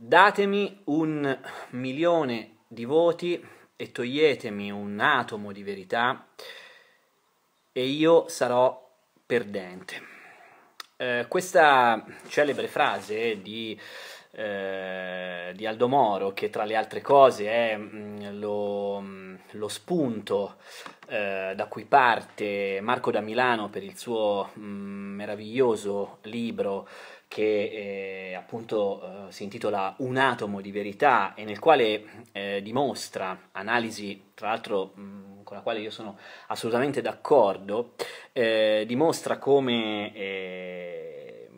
Datemi un milione di voti e toglietemi un atomo di verità e io sarò perdente. Eh, questa celebre frase di, eh, di, Aldo Moro, che tra le altre cose è mh, mm, lo, mm, lo, spunto eh, da cui parte Marco da Milano per il suo mh, mm, meraviglioso libro che eh, appunto eh, si intitola Un atomo di verità e nel quale eh, dimostra, analisi tra l'altro mh, con la quale io sono assolutamente d'accordo, eh, dimostra come eh,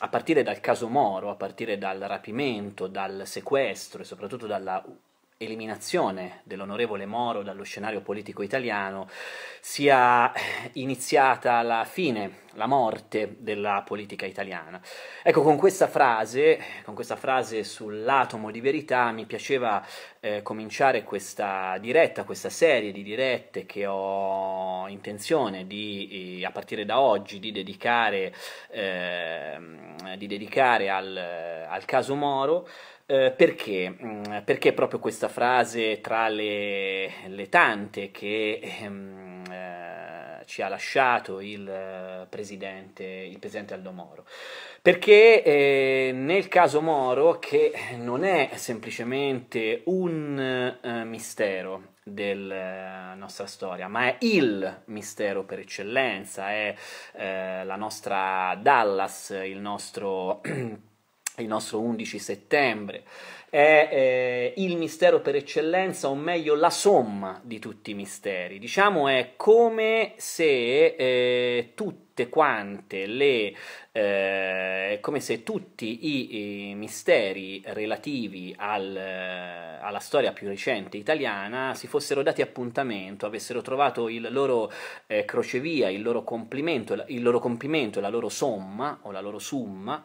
a partire dal caso Moro, a partire dal rapimento, dal sequestro e soprattutto dalla eliminazione dell'onorevole Moro dallo scenario politico italiano sia iniziata la fine, la morte della politica italiana. Ecco, con questa frase, con questa frase sull'atomo di verità, mi piaceva eh, cominciare questa diretta, questa serie di dirette che ho intenzione di, eh, a partire da oggi, di dedicare, eh, di dedicare al, al caso Moro. Eh, perché? Mm, perché proprio questa frase tra le, le tante che ehm, eh, ci ha lasciato il presidente, il presidente Aldo Moro? Perché eh, nel caso Moro, che non è semplicemente un eh, mistero della nostra storia, ma è il mistero per eccellenza, è eh, la nostra Dallas, il nostro il nostro 11 settembre, è eh, il mistero per eccellenza, o meglio la somma di tutti i misteri. Diciamo è come se eh, tutte quante le, eh, come se tutti i, i misteri relativi al, alla storia più recente italiana si fossero dati appuntamento, avessero trovato il loro eh, crocevia, il loro il loro compimento, la loro somma o la loro summa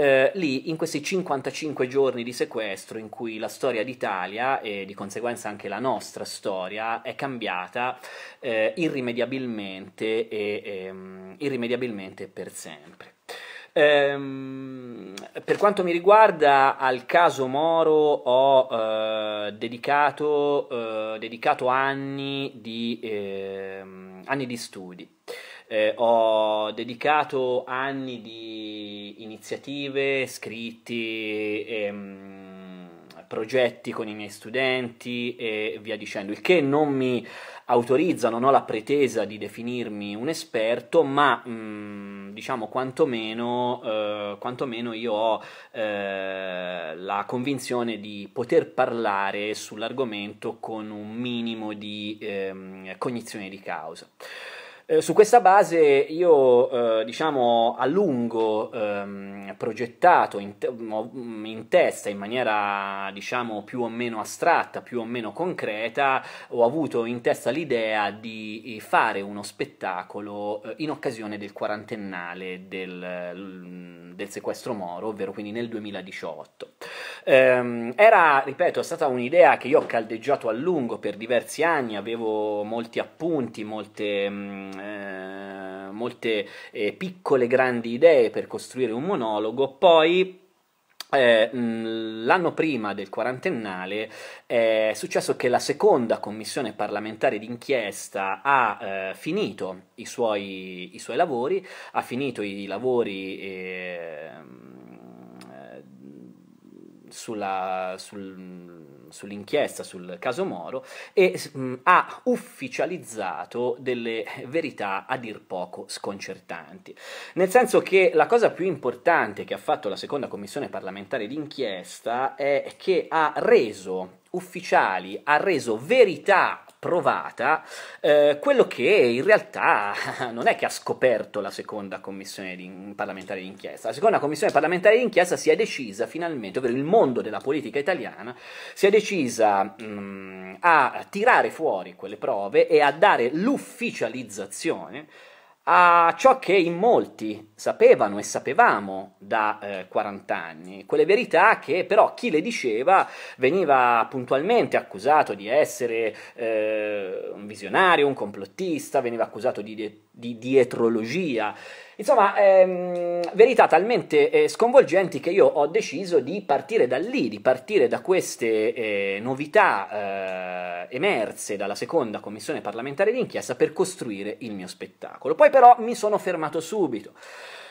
eh, lì in questi 55 giorni di sequestro in cui la storia d'Italia e di conseguenza anche la nostra storia è cambiata eh, irrimediabilmente e ehm, irrimediabilmente per sempre. Ehm, per quanto mi riguarda, al caso Moro ho eh, dedicato, eh, dedicato anni, di, ehm, anni di studi. Eh, ho dedicato anni di iniziative, scritti, ehm, progetti con i miei studenti e via dicendo, il che non mi autorizza, non ho la pretesa di definirmi un esperto, ma mh, mm, diciamo quantomeno, eh, quantomeno io ho eh, la convinzione di poter parlare sull'argomento con un minimo di ehm, cognizione di causa. Eh, su questa base io, eh, diciamo, a lungo ehm, progettato in, te- in, testa in maniera, diciamo, più o meno astratta, più o meno concreta, ho avuto in testa l'idea di fare uno spettacolo eh, in occasione del quarantennale del, del sequestro Moro, ovvero quindi nel 2018. Ehm, era, ripeto, è stata un'idea che io ho caldeggiato a lungo per diversi anni, avevo molti appunti, molte... Eh, molte eh, piccole grandi idee per costruire un monologo, poi eh, l'anno prima del quarantennale è successo che la seconda commissione parlamentare d'inchiesta ha eh, finito i suoi, i suoi, lavori, ha finito i lavori eh, sulla, sul, sull'inchiesta sul caso Moro e mh, ha ufficializzato delle verità a dir poco sconcertanti. Nel senso che la cosa più importante che ha fatto la seconda commissione parlamentare d'inchiesta è che ha reso ufficiali, ha reso verità provata eh, quello che in realtà non è che ha scoperto la seconda commissione di, parlamentare d'inchiesta. La seconda commissione parlamentare d'inchiesta si è decisa finalmente, ovvero il mondo della politica italiana, si è decisa mh, mm, a tirare fuori quelle prove e a dare l'ufficializzazione a ciò che in molti sapevano e sapevamo da eh, 40 anni, quelle verità che però chi le diceva veniva puntualmente accusato di essere eh, un visionario, un complottista, veniva accusato di, di dietrologia Insomma, ehm, verità talmente eh, sconvolgenti che io ho deciso di partire da lì, di partire da queste eh, novità eh, emerse dalla seconda commissione parlamentare d'inchiesta per costruire il mio spettacolo. Poi però mi sono fermato subito.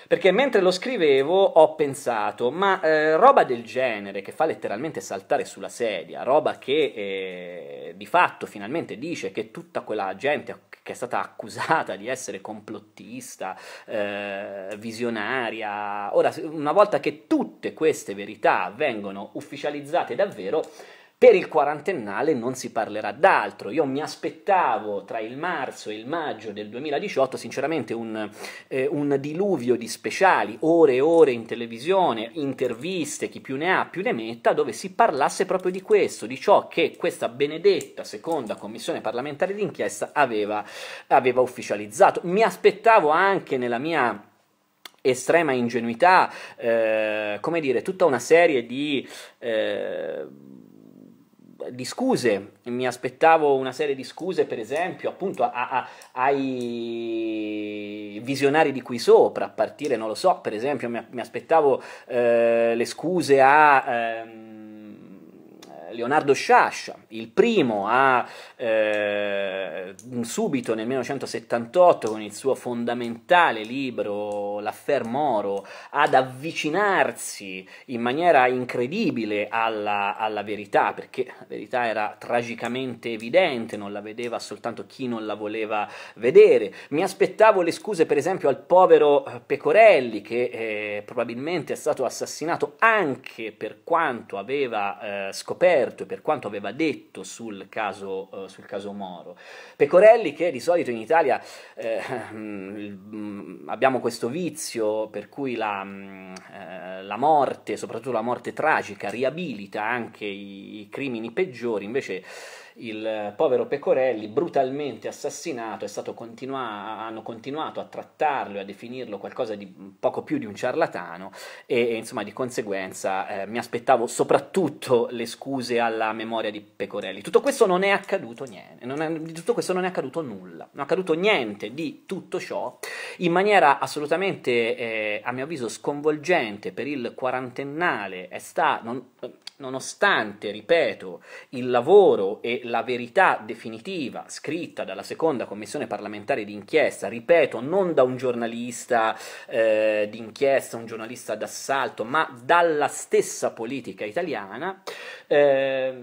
Perché mentre lo scrivevo ho pensato, ma eh, roba del genere che fa letteralmente saltare sulla sedia, roba che eh, di fatto finalmente dice che tutta quella gente che è stata accusata di essere complottista, eh, visionaria, ora una volta che tutte queste verità vengono ufficializzate davvero, per il quarantennale non si parlerà d'altro. Io mi aspettavo tra il marzo e il maggio del 2018 sinceramente un, eh, un, diluvio di speciali, ore e ore in televisione, interviste, chi più ne ha più ne metta, dove si parlasse proprio di questo, di ciò che questa benedetta seconda commissione parlamentare d'inchiesta aveva, aveva ufficializzato. Mi aspettavo anche nella mia estrema ingenuità, eh, come dire, tutta una serie di... Eh, di scuse, mi aspettavo una serie di scuse per esempio appunto a, a, ai visionari di qui sopra, a partire, non lo so, per esempio mi, mi aspettavo eh, le scuse a... Ehm, Leonardo Sciascia, il primo a eh, subito nel 1978 con il suo fondamentale libro L'affaire Moro ad avvicinarsi in maniera incredibile alla, alla, verità, perché la verità era tragicamente evidente, non la vedeva soltanto chi non la voleva vedere. Mi aspettavo le scuse per esempio al povero Pecorelli che eh, probabilmente è stato assassinato anche per quanto aveva eh, scoperto scoperto e per quanto aveva detto sul caso, uh, sul caso Moro. Pecorelli che di solito in Italia eh, mm, abbiamo questo vizio per cui la, mm, eh, la, morte, soprattutto la morte tragica, riabilita anche i, i crimini peggiori, invece il povero Pecorelli, brutalmente assassinato, continua- hanno continuato a trattarlo e a definirlo qualcosa di poco più di un ciarlatano e, e insomma di conseguenza eh, mi aspettavo soprattutto le scuse alla memoria di Pecorelli. Tutto questo non è accaduto niente, è, di tutto questo non è accaduto nulla, non è accaduto niente di tutto ciò in maniera assolutamente, eh, a mio avviso, sconvolgente per il quarantennale, è sta, non, nonostante, ripeto, il lavoro e la verità definitiva scritta dalla seconda commissione parlamentare d'inchiesta, ripeto, non da un giornalista eh, d'inchiesta, un giornalista d'assalto, ma dalla stessa politica italiana, eh,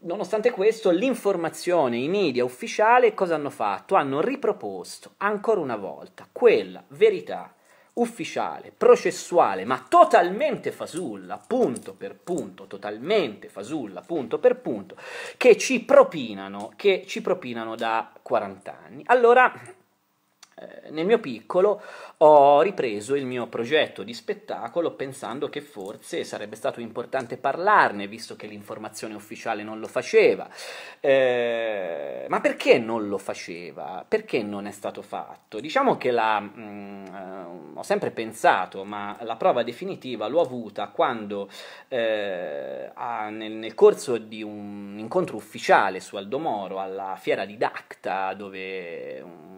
nonostante questo, l'informazione, i media ufficiali cosa hanno fatto? Hanno riproposto ancora una volta quella verità ufficiale, processuale, ma totalmente fasulla, punto per punto, totalmente fasulla, punto per punto, che ci propinano, che ci propinano da 40 anni. Allora, nel mio piccolo ho ripreso il mio progetto di spettacolo pensando che forse sarebbe stato importante parlarne, visto che l'informazione ufficiale non lo faceva. Eh, ma perché non lo faceva? Perché non è stato fatto? Diciamo che la, mh, mm, eh, ho sempre pensato, ma la prova definitiva l'ho avuta quando eh, a, nel, nel, corso di un incontro ufficiale su Aldomoro alla fiera di Dacta, dove un,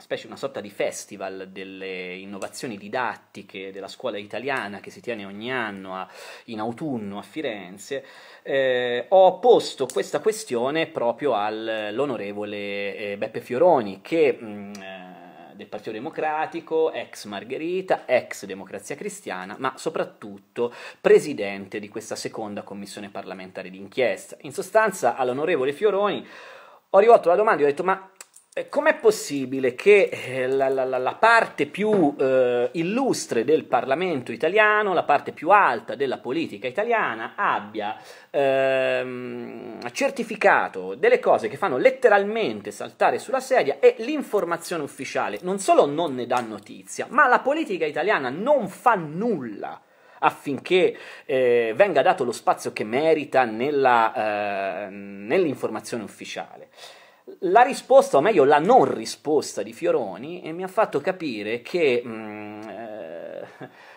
una specie, una sorta di festival delle innovazioni didattiche della scuola italiana che si tiene ogni anno a, in autunno a Firenze, eh, ho posto questa questione proprio all'onorevole eh, Beppe Fioroni che... Mh, mm, eh, del Partito Democratico, ex Margherita, ex Democrazia Cristiana, ma soprattutto presidente di questa seconda commissione parlamentare d'inchiesta. In sostanza, all'onorevole Fioroni ho rivolto la domanda e ho detto: Ma eh, com'è possibile che eh, la, la, la parte più eh, illustre del Parlamento italiano, la parte più alta della politica italiana, abbia ehm, certificato delle cose che fanno letteralmente saltare sulla sedia e l'informazione ufficiale non solo non ne dà notizia, ma la politica italiana non fa nulla affinché eh, venga dato lo spazio che merita nella, eh, nell'informazione ufficiale. La risposta, o meglio la non risposta di Fioroni, mi ha fatto capire che mh, mm, eh,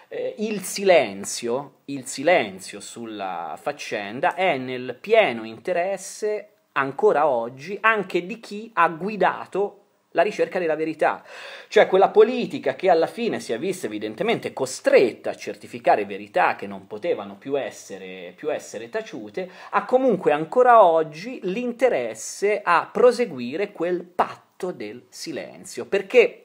eh, il silenzio, il silenzio sulla faccenda è nel pieno interesse ancora oggi anche di chi ha guidato la ricerca della verità, cioè quella politica che alla fine si è vista evidentemente costretta a certificare verità che non potevano più essere, più essere taciute, ha comunque ancora oggi l'interesse a proseguire quel patto del silenzio, perché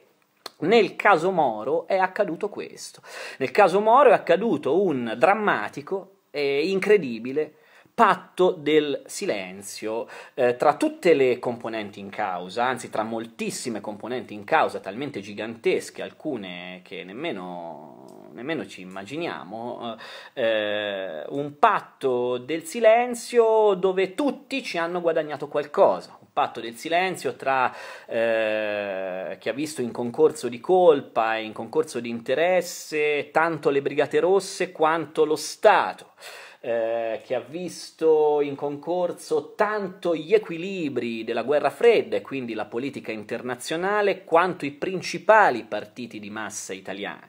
nel caso Moro è accaduto questo. Nel caso Moro è accaduto un drammatico e incredibile patto del silenzio eh, tra tutte le componenti in causa, anzi tra moltissime componenti in causa, talmente gigantesche, alcune che nemmeno, nemmeno ci immaginiamo, eh, un patto del silenzio dove tutti ci hanno guadagnato qualcosa, patto del silenzio tra eh, chi ha visto in concorso di colpa e in concorso di interesse tanto le Brigate Rosse quanto lo Stato eh, che ha visto in concorso tanto gli equilibri della guerra fredda e quindi la politica internazionale quanto i principali partiti di massa italiani.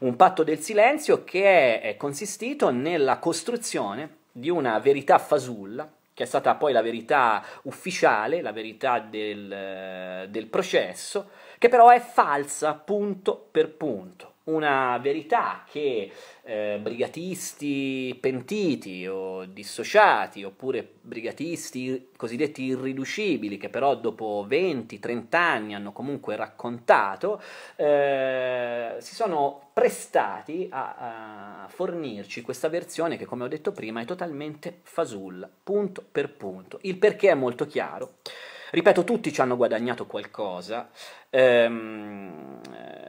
Un patto del silenzio che è consistito nella costruzione di una verità fasulla che è stata poi la verità ufficiale, la verità del, del processo, che però è falsa punto per punto una verità che eh, brigatisti pentiti o dissociati oppure brigatisti cosiddetti irriducibili che però dopo 20-30 anni hanno comunque raccontato eh, si sono prestati a, a, fornirci questa versione che come ho detto prima è totalmente fasulla punto per punto. Il perché è molto chiaro ripeto tutti ci hanno guadagnato qualcosa. Ehm,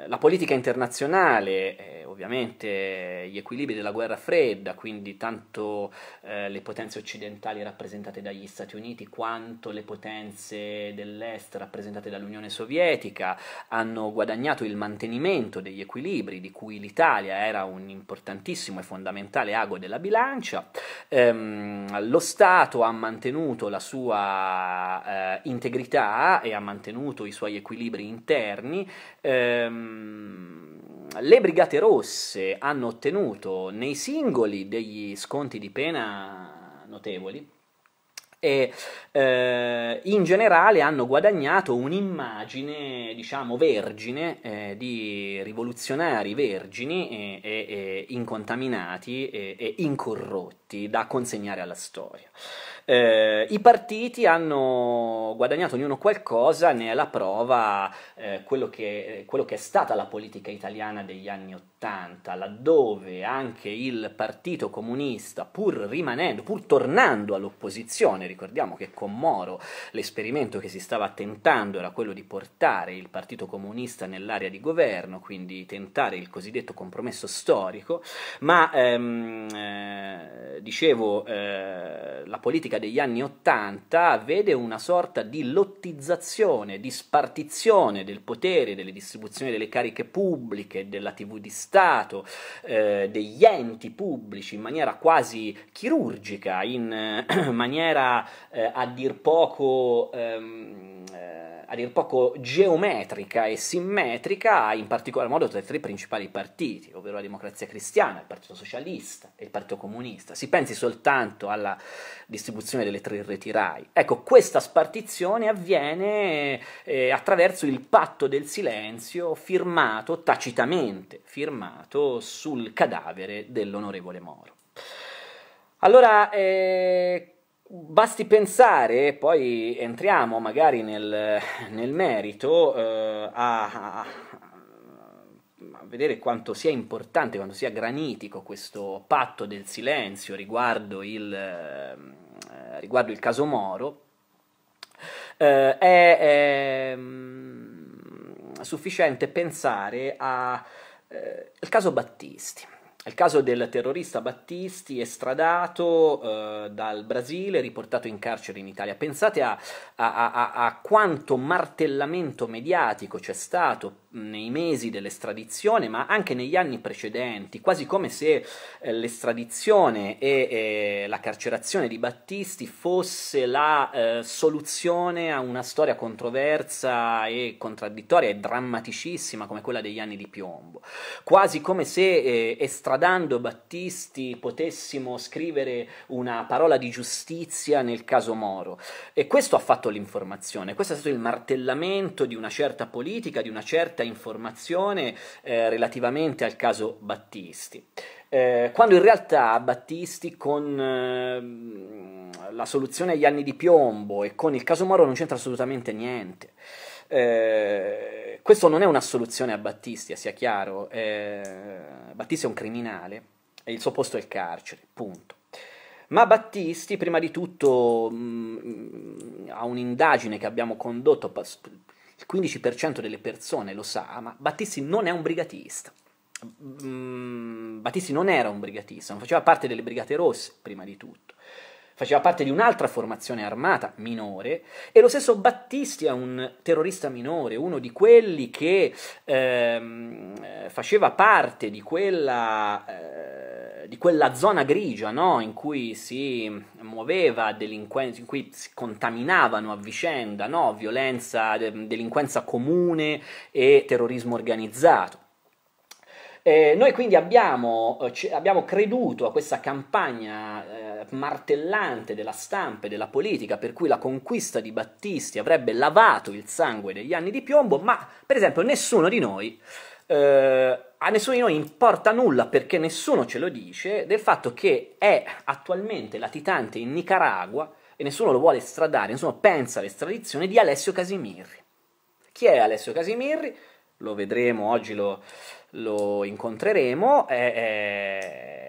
la politica internazionale, eh, ovviamente gli equilibri della guerra fredda, quindi tanto eh, le potenze occidentali rappresentate dagli Stati Uniti quanto le potenze dell'est rappresentate dall'Unione Sovietica, hanno guadagnato il mantenimento degli equilibri di cui l'Italia era un importantissimo e fondamentale ago della bilancia. Ehm, lo Stato ha mantenuto la sua eh, integrità e ha mantenuto i suoi equilibri interni. Ehm, le Brigate Rosse hanno ottenuto nei singoli degli sconti di pena notevoli e eh, in generale hanno guadagnato un'immagine, diciamo, vergine eh, di rivoluzionari vergini e, e, e incontaminati e, e incorrotti da consegnare alla storia. Eh, I partiti hanno guadagnato ognuno qualcosa, ne è la prova eh, quello, che, quello, che, è stata la politica italiana degli anni Ottanta, laddove anche il Partito Comunista, pur rimanendo, pur tornando all'opposizione, ricordiamo che con Moro l'esperimento che si stava tentando era quello di portare il Partito Comunista nell'area di governo, quindi tentare il cosiddetto compromesso storico, ma ehm, eh, dicevo, eh, la politica degli anni Ottanta vede una sorta di lottizzazione, di spartizione del potere, delle distribuzioni delle cariche pubbliche, della TV di Stato, eh, degli enti pubblici in maniera quasi chirurgica, in eh, maniera eh, a dir poco... Ehm, eh, a dir poco geometrica e simmetrica, in particolar modo tra i tre principali partiti, ovvero la Democrazia Cristiana, il Partito Socialista e il Partito Comunista. Si pensi soltanto alla distribuzione delle tre reti RAI. Ecco, questa spartizione avviene eh, attraverso il patto del silenzio firmato, tacitamente firmato, sul cadavere dell'onorevole Moro. Allora, eh, Basti pensare, poi entriamo magari nel, nel merito, eh, a, a, vedere quanto sia importante, quanto sia granitico questo patto del silenzio riguardo il, eh, riguardo il caso Moro. Eh, è, è mm, sufficiente pensare al eh, caso Battisti. Il caso del terrorista Battisti estradato eh, dal Brasile, riportato in carcere in Italia. Pensate a, a, a, a quanto martellamento mediatico c'è stato nei mesi dell'estradizione, ma anche negli anni precedenti, quasi come se eh, l'estradizione e eh, la carcerazione di Battisti fosse la eh, soluzione a una storia controversa e contraddittoria e drammaticissima come quella degli anni di piombo, quasi come se eh, estradando Battisti potessimo scrivere una parola di giustizia nel caso Moro. E questo ha fatto l'informazione, questo è stato il martellamento di una certa politica, di una certa informazione eh, relativamente al caso Battisti. Eh, quando in realtà Battisti con eh, la soluzione agli anni di piombo e con il caso Moro non c'entra assolutamente niente. Eh, questo non è una soluzione a Battisti, sia chiaro. Eh, Battisti è un criminale e il suo posto è il carcere, punto. Ma Battisti, prima di tutto, mh, ha un'indagine che abbiamo condotto, il 15% delle persone lo sa, ma Battisti non è un brigatista. Mm, Battisti non era un brigatista, non faceva parte delle Brigate Rosse, prima di tutto. Faceva parte di un'altra formazione armata minore e lo stesso Battisti è un terrorista minore, uno di quelli che ehm, faceva parte di quella, eh, di quella zona grigia no? in cui si muoveva delinquenza, in cui si contaminavano a vicenda no? violenza, delinquenza comune e terrorismo organizzato. Eh, noi quindi abbiamo, eh, abbiamo, creduto a questa campagna eh, martellante della stampa e della politica per cui la conquista di Battisti avrebbe lavato il sangue degli anni di piombo, ma per esempio nessuno di noi, eh, a nessuno di noi importa nulla perché nessuno ce lo dice del fatto che è attualmente latitante in Nicaragua e nessuno lo vuole estradare, nessuno pensa all'estradizione di Alessio Casimirri. Chi è Alessio Casimirri? Lo vedremo, oggi lo, lo incontreremo, è, è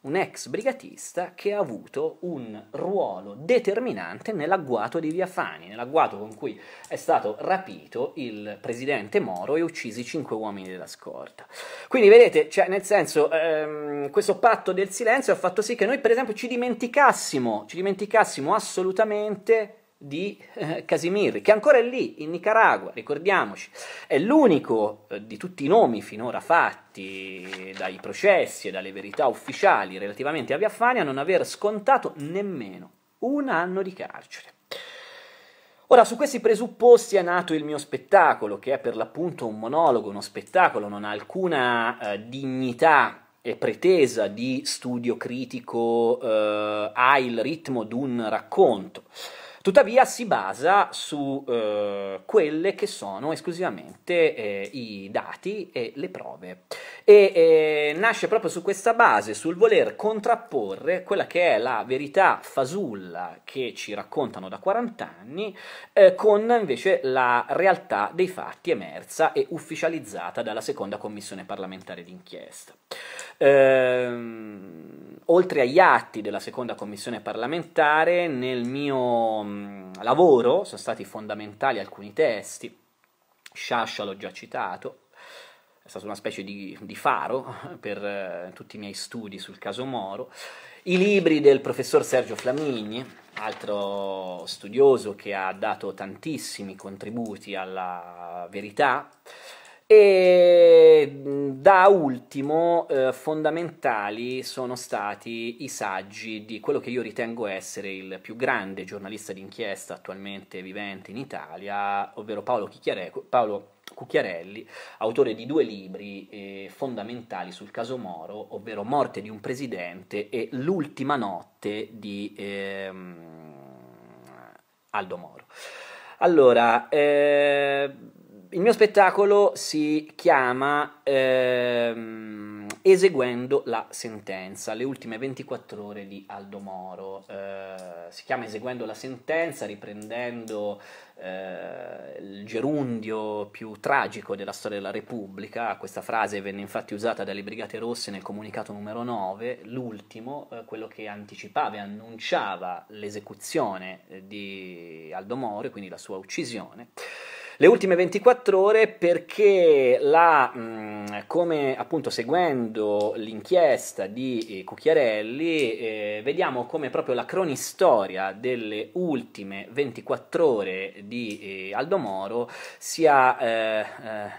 un ex brigatista che ha avuto un ruolo determinante nell'agguato di Via Fani, nell'agguato con cui è stato rapito il presidente Moro e uccisi cinque uomini della scorta. Quindi vedete, cioè, nel senso, ehm, questo patto del silenzio ha fatto sì che noi per esempio ci dimenticassimo, ci dimenticassimo assolutamente di eh, Casimirri, che ancora è lì, in Nicaragua, ricordiamoci, è l'unico eh, di tutti i nomi finora fatti dai processi e dalle verità ufficiali relativamente a Via Fani a non aver scontato nemmeno un anno di carcere. Ora, su questi presupposti è nato il mio spettacolo, che è per l'appunto un monologo, uno spettacolo, non ha alcuna eh, dignità e pretesa di studio critico, eh, ha il ritmo di un racconto. Tuttavia si basa su eh, quelle che sono esclusivamente eh, i dati e le prove e eh, nasce proprio su questa base, sul voler contrapporre quella che è la verità fasulla che ci raccontano da 40 anni eh, con invece la realtà dei fatti emersa e ufficializzata dalla seconda commissione parlamentare d'inchiesta. Ehm, oltre agli atti della seconda commissione parlamentare, nel mio mh, lavoro sono stati fondamentali alcuni testi, Sciascia l'ho già citato, è stato una specie di, di faro per eh, tutti i miei studi sul caso Moro, i libri del professor Sergio Flamigni, altro studioso che ha dato tantissimi contributi alla verità, e da ultimo eh, fondamentali sono stati i saggi di quello che io ritengo essere il più grande giornalista d'inchiesta attualmente vivente in Italia, ovvero Paolo, Paolo Cucchiarelli, autore di due libri eh, fondamentali sul caso Moro, ovvero Morte di un presidente e L'ultima notte di ehm, Aldo Moro. Allora, eh, il mio spettacolo si chiama ehm, Eseguendo la sentenza, le ultime 24 ore di Aldo Moro. Eh, si chiama Eseguendo la sentenza, riprendendo eh, il gerundio più tragico della storia della Repubblica. Questa frase venne infatti usata dalle Brigate Rosse nel comunicato numero 9, l'ultimo, eh, quello che anticipava e annunciava l'esecuzione di Aldo Moro, quindi la sua uccisione. Le ultime 24 ore perché la, mh, come appunto seguendo l'inchiesta di eh, Cucchiarelli, eh, vediamo come proprio la cronistoria delle ultime 24 ore di eh, Aldo Moro sia eh, eh,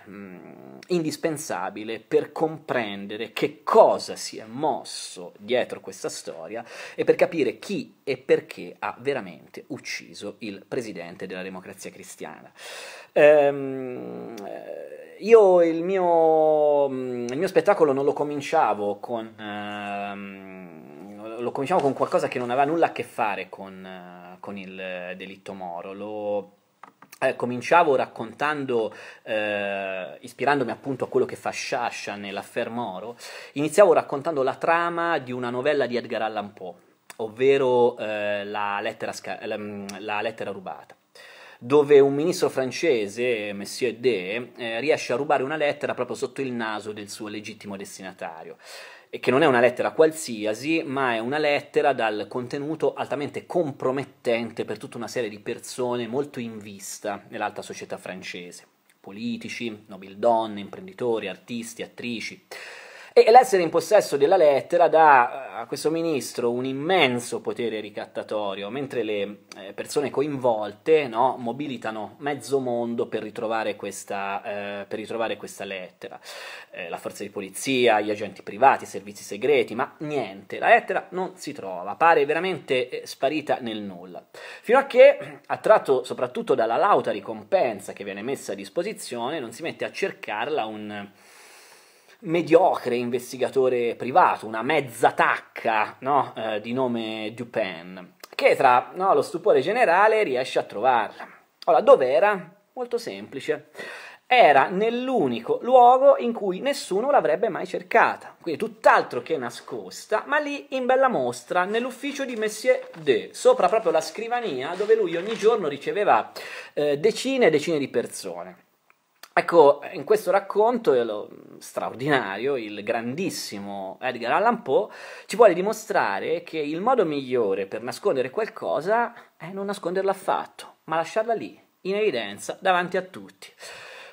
indispensabile per comprendere che cosa si è mosso dietro questa storia e per capire chi e perché ha veramente ucciso il presidente della democrazia cristiana. Ehm, io il mio, il mio, spettacolo non lo cominciavo con... Ehm, lo cominciavo con qualcosa che non aveva nulla a che fare con, con il delitto Moro, lo eh, cominciavo raccontando, eh, ispirandomi appunto a quello che fa Sciascia nell'affair Moro, iniziavo raccontando la trama di una novella di Edgar Allan Poe, ovvero eh, la, lettera la, la lettera rubata dove un ministro francese, Monsieur D, eh, riesce a rubare una lettera proprio sotto il naso del suo legittimo destinatario e che non è una lettera qualsiasi, ma è una lettera dal contenuto altamente compromettente per tutta una serie di persone molto in vista nell'alta società francese, politici, nobildonne, imprenditori, artisti, attrici. E l'essere in possesso della lettera dà a questo ministro un immenso potere ricattatorio, mentre le eh, persone coinvolte no, mobilitano mezzo mondo per ritrovare questa, eh, per ritrovare questa lettera. Eh, la forza di polizia, gli agenti privati, i servizi segreti, ma niente, la lettera non si trova, pare veramente eh, sparita nel nulla. Fino a che, attratto soprattutto dalla lauta ricompensa che viene messa a disposizione, non si mette a cercarla un mediocre investigatore privato, una mezza tacca no? eh, di nome Dupin, che tra no, lo stupore generale riesce a trovarla. Ora, dov'era? Molto semplice. Era nell'unico luogo in cui nessuno l'avrebbe mai cercata, quindi tutt'altro che nascosta, ma lì in bella mostra, nell'ufficio di Monsieur D, sopra proprio la scrivania dove lui ogni giorno riceveva eh, decine e decine di persone. Ecco, in questo racconto straordinario, il grandissimo Edgar Allan Poe ci vuole dimostrare che il modo migliore per nascondere qualcosa è non nasconderla affatto, ma lasciarla lì, in evidenza, davanti a tutti.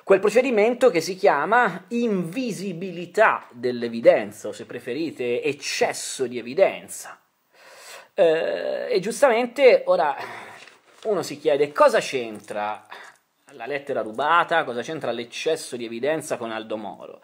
Quel procedimento che si chiama invisibilità dell'evidenza, o se preferite eccesso di evidenza. Eh, e giustamente ora uno si chiede cosa c'entra la lettera rubata, cosa c'entra l'eccesso di evidenza con Aldo Moro?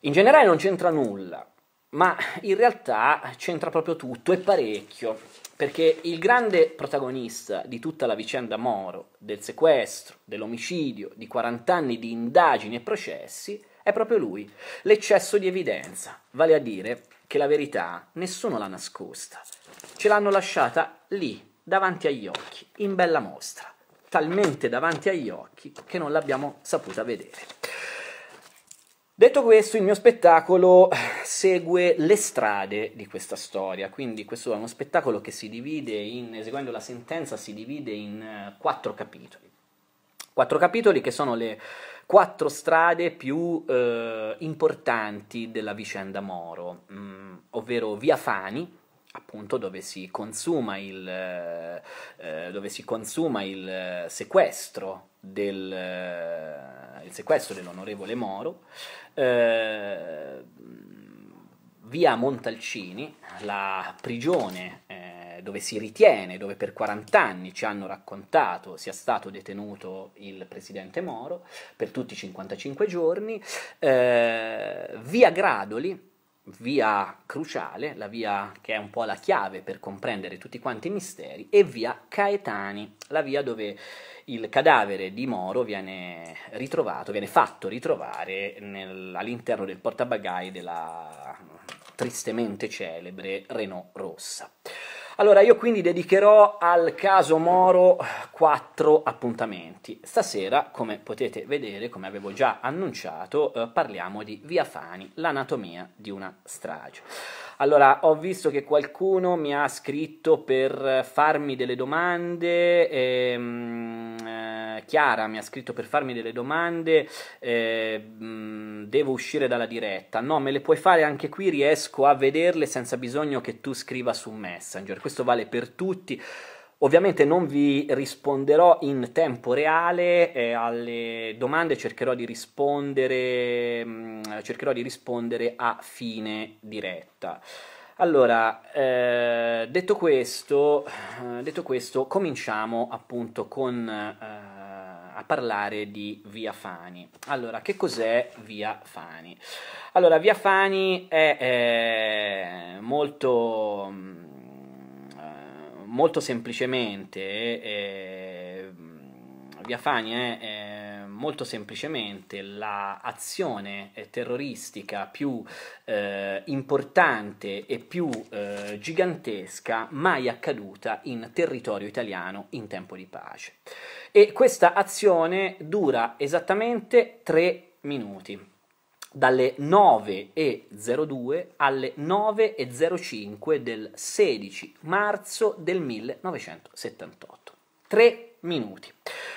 In generale non c'entra nulla, ma in realtà c'entra proprio tutto e parecchio, perché il grande protagonista di tutta la vicenda Moro, del sequestro, dell'omicidio, di 40 anni di indagini e processi, è proprio lui, l'eccesso di evidenza, vale a dire che la verità nessuno l'ha nascosta, ce l'hanno lasciata lì, davanti agli occhi, in bella mostra talmente davanti agli occhi che non l'abbiamo saputa vedere. Detto questo, il mio spettacolo segue le strade di questa storia, quindi questo è uno spettacolo che si divide in, eseguendo la sentenza, si divide in uh, quattro capitoli. Quattro capitoli che sono le quattro strade più uh, importanti della vicenda Moro, mm, ovvero Via Fani, appunto dove si consuma il, eh, dove si consuma il sequestro, del, eh, il sequestro dell'onorevole Moro, eh, via Montalcini, la prigione eh, dove si ritiene, dove per 40 anni ci hanno raccontato sia stato detenuto il presidente Moro, per tutti i 55 giorni, eh, via Gradoli, via cruciale, la via che è un po' la chiave per comprendere tutti quanti i misteri, e via Caetani, la via dove il cadavere di Moro viene ritrovato, viene fatto ritrovare nel, all'interno del portabagai della tristemente celebre Renault Rossa. Allora, io quindi dedicherò al caso Moro quattro appuntamenti. Stasera, come potete vedere, come avevo già annunciato, eh, parliamo di Via Fani, l'anatomia di una strage. Allora, ho visto che qualcuno mi ha scritto per farmi delle domande, ehm, eh, Chiara mi ha scritto per farmi delle domande, eh, devo uscire dalla diretta. No, me le puoi fare anche qui, riesco a vederle senza bisogno che tu scriva su Messenger. Questo vale per tutti. Ovviamente non vi risponderò in tempo reale eh, alle domande, cercherò di, rispondere, mh, mm, cercherò di rispondere a fine diretta. Allora, eh, detto, questo, eh, detto, questo, cominciamo appunto con, eh, a parlare di Via Fani. Allora, che cos'è Via Fani? Allora, Via Fani è, è molto mm, molto semplicemente, eh, Via Fani è eh, molto semplicemente l'azione la terroristica più eh, importante e più eh, gigantesca mai accaduta in territorio italiano in tempo di pace. E questa azione dura esattamente tre minuti dalle 9.02 alle 9.05 del 16 marzo del 1978. 3 minuti,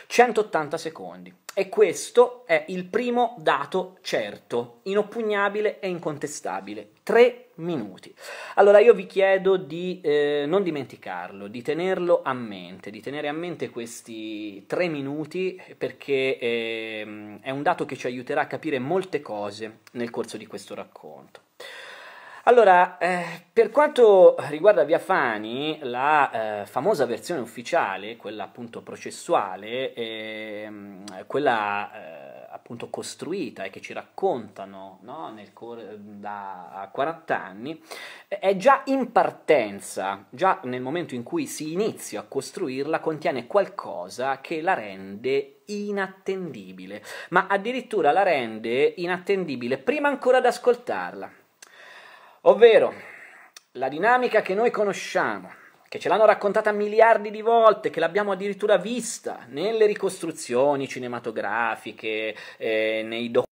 180 secondi. E questo è il primo dato certo, inoppugnabile e incontestabile. Tre minuti. Allora io vi chiedo di eh, non dimenticarlo, di tenerlo a mente, di tenere a mente questi tre minuti perché eh, è un dato che ci aiuterà a capire molte cose nel corso di questo racconto. Allora, eh, per quanto riguarda Via Fani, la eh, famosa versione ufficiale, quella appunto processuale, eh, quella appunto costruita e che ci raccontano no, nel cor- da 40 anni, è già in partenza, già nel momento in cui si inizia a costruirla, contiene qualcosa che la rende inattendibile, ma addirittura la rende inattendibile prima ancora di ascoltarla. Ovvero, la dinamica che noi conosciamo, che ce l'hanno raccontata miliardi di volte, che l'abbiamo addirittura vista nelle ricostruzioni cinematografiche, eh, nei documenti.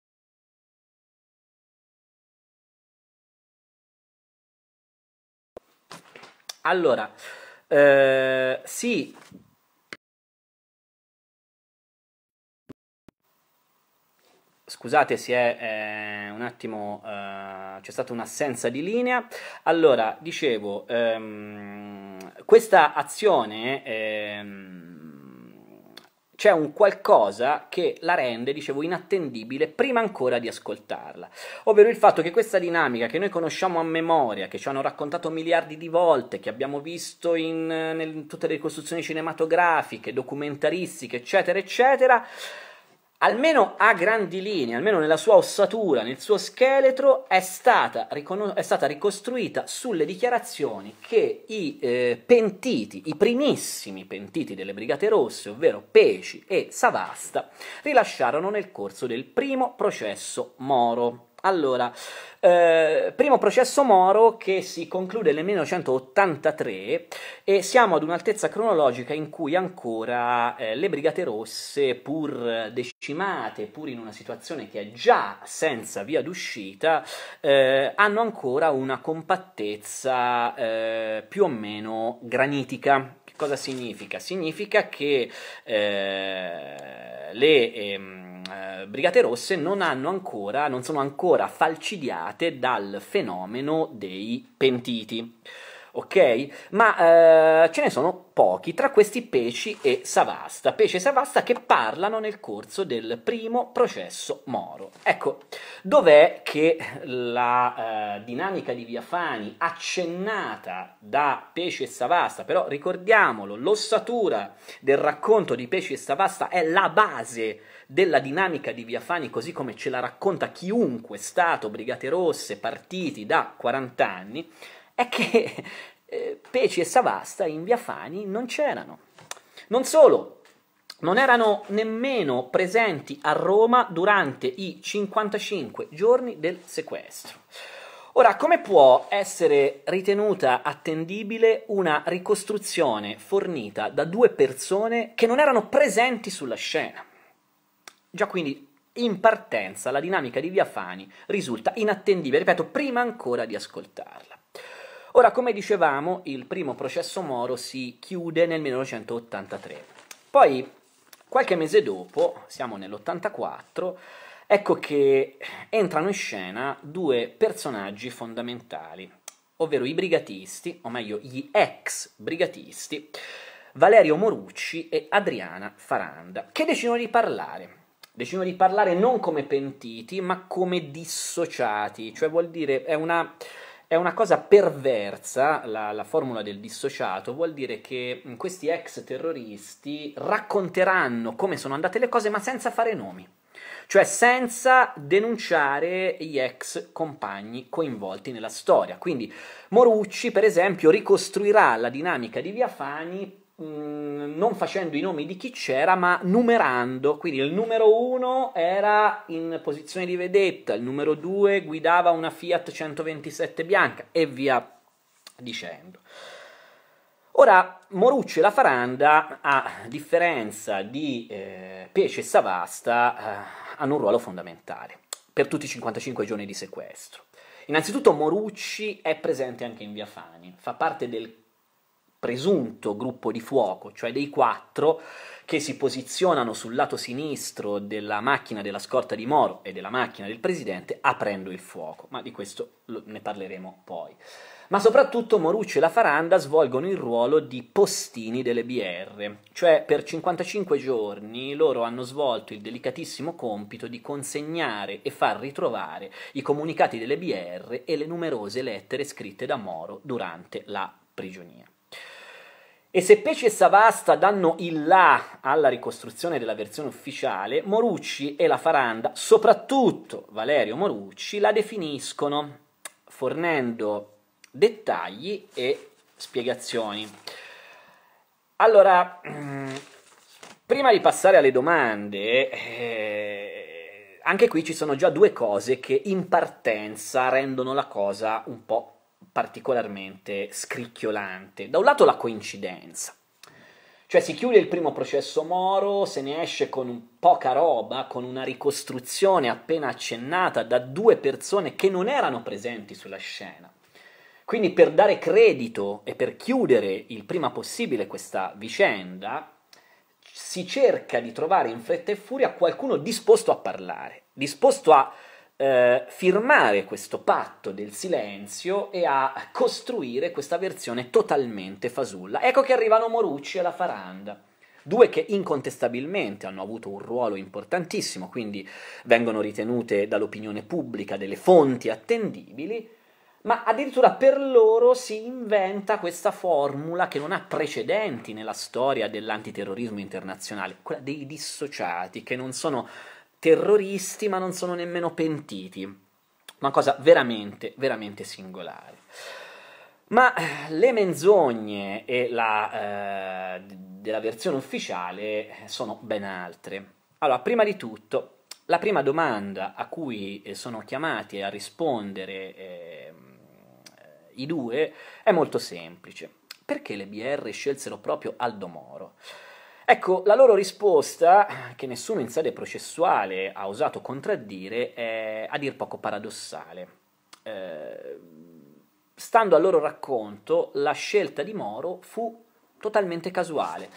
Allora, eh, sì, Scusate se è eh, un attimo, eh, c'è stata un'assenza di linea. Allora, dicevo, ehm, questa azione, ehm, c'è un qualcosa che la rende, dicevo, inattendibile prima ancora di ascoltarla. Ovvero il fatto che questa dinamica che noi conosciamo a memoria, che ci hanno raccontato miliardi di volte, che abbiamo visto in, in tutte le ricostruzioni cinematografiche, documentaristiche, eccetera, eccetera, almeno a grandi linee, almeno nella sua ossatura, nel suo scheletro, è stata, riconos- è stata ricostruita sulle dichiarazioni che i eh, pentiti, i primissimi pentiti delle Brigate Rosse, ovvero Peci e Savasta, rilasciarono nel corso del primo processo Moro. Allora, eh, primo processo Moro che si conclude nel 1983 e siamo ad un'altezza cronologica in cui ancora eh, le Brigate Rosse, pur decimate, pur in una situazione che è già senza via d'uscita, eh, hanno ancora una compattezza eh, più o meno granitica. Cosa significa? Significa che eh, le ehm, eh, Brigate Rosse non ancora, non sono ancora falcidiate dal fenomeno dei pentiti. Ok? Ma eh, ce ne sono pochi, tra questi Peci e Savasta. Peci e Savasta che parlano nel corso del primo processo Moro. Ecco, dov'è che la eh, dinamica di Via Fani, accennata da Peci e Savasta, però ricordiamolo, l'ossatura del racconto di Peci e Savasta è la base della dinamica di Via Fani così come ce la racconta chiunque Stato, Brigate Rosse, partiti da 40 anni, è che eh, Peci e Savasta in Via Fani non c'erano. Non solo, non erano nemmeno presenti a Roma durante i 55 giorni del sequestro. Ora, come può essere ritenuta attendibile una ricostruzione fornita da due persone che non erano presenti sulla scena? Già quindi in partenza la dinamica di Via Fani risulta inattendibile, ripeto, prima ancora di ascoltarla. Ora, come dicevamo, il primo processo Moro si chiude nel 1983. Poi, qualche mese dopo, siamo nell'84, ecco che entrano in scena due personaggi fondamentali, ovvero i brigatisti, o meglio gli ex brigatisti, Valerio Morucci e Adriana Faranda, che decidono di parlare. Decidono di parlare non come pentiti, ma come dissociati, cioè vuol dire è una, è una cosa perversa, la, la, formula del dissociato, vuol dire che questi ex terroristi racconteranno come sono andate le cose, ma senza fare nomi cioè senza denunciare gli ex compagni coinvolti nella storia. Quindi Morucci, per esempio, ricostruirà la dinamica di Via Fani Mm, non facendo i nomi di chi c'era, ma numerando. Quindi il numero uno era in posizione di vedetta, il numero due guidava una Fiat 127 bianca e via dicendo. Ora, Morucci e la Faranda, a differenza di eh, Pece e Savasta, eh, hanno un ruolo fondamentale per tutti i 55 giorni di sequestro. Innanzitutto Morucci è presente anche in Via Fani, fa parte del presunto gruppo di fuoco, cioè dei quattro che si posizionano sul lato sinistro della macchina della scorta di Moro e della macchina del presidente aprendo il fuoco, ma di questo ne parleremo poi. Ma soprattutto Morucci e la Faranda svolgono il ruolo di postini delle BR, cioè per 55 giorni loro hanno svolto il delicatissimo compito di consegnare e far ritrovare i comunicati delle BR e le numerose lettere scritte da Moro durante la prigionia. E se Peci e Savasta danno il là alla ricostruzione della versione ufficiale, Morucci e la Faranda, soprattutto Valerio Morucci, la definiscono fornendo dettagli e spiegazioni. Allora, prima di passare alle domande, eh, anche qui ci sono già due cose che in partenza rendono la cosa un po' particolarmente scricchiolante. Da un lato la coincidenza, cioè si chiude il primo processo Moro, se ne esce con poca roba, con una ricostruzione appena accennata da due persone che non erano presenti sulla scena. Quindi per dare credito e per chiudere il prima possibile questa vicenda, si cerca di trovare in fretta e furia qualcuno disposto a parlare, disposto a eh, firmare questo patto del silenzio e a costruire questa versione totalmente fasulla. Ecco che arrivano Morucci e la Faranda. Due che incontestabilmente hanno avuto un ruolo importantissimo, quindi vengono ritenute dall'opinione pubblica delle fonti attendibili, ma addirittura per loro si inventa questa formula che non ha precedenti nella storia dell'antiterrorismo internazionale, quella dei dissociati, che non sono terroristi ma non sono nemmeno pentiti. Una cosa veramente, veramente singolare. Ma eh, le menzogne la, eh, della versione ufficiale sono ben altre. Allora, prima di tutto, la prima domanda a cui eh, sono chiamati a rispondere eh, i due è molto semplice. Perché le BR scelsero proprio Aldo Moro? Ecco, la loro risposta, che nessuno in sede processuale ha osato contraddire, è a dir poco paradossale. Eh, stando al loro racconto, la scelta di Moro fu totalmente casuale.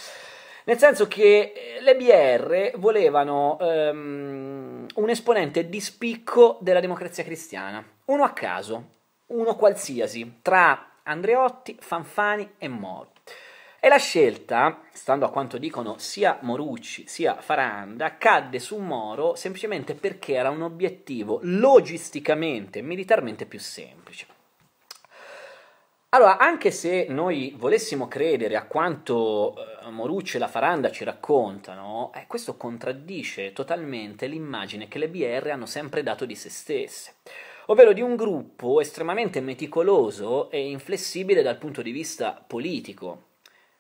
Nel senso che eh, le BR volevano um, un esponente di spicco della democrazia cristiana, uno a caso, uno qualsiasi, tra Andreotti, Fanfani e Moro. E la scelta, stando a quanto dicono sia Morucci sia Faranda, cadde su Moro semplicemente perché era un obiettivo logisticamente e militarmente più semplice. Allora, anche se noi volessimo credere a quanto eh, Morucci e la Faranda ci raccontano, eh, questo contraddice totalmente l'immagine che le BR hanno sempre dato di se stesse, ovvero di un gruppo estremamente meticoloso e inflessibile dal punto di vista politico,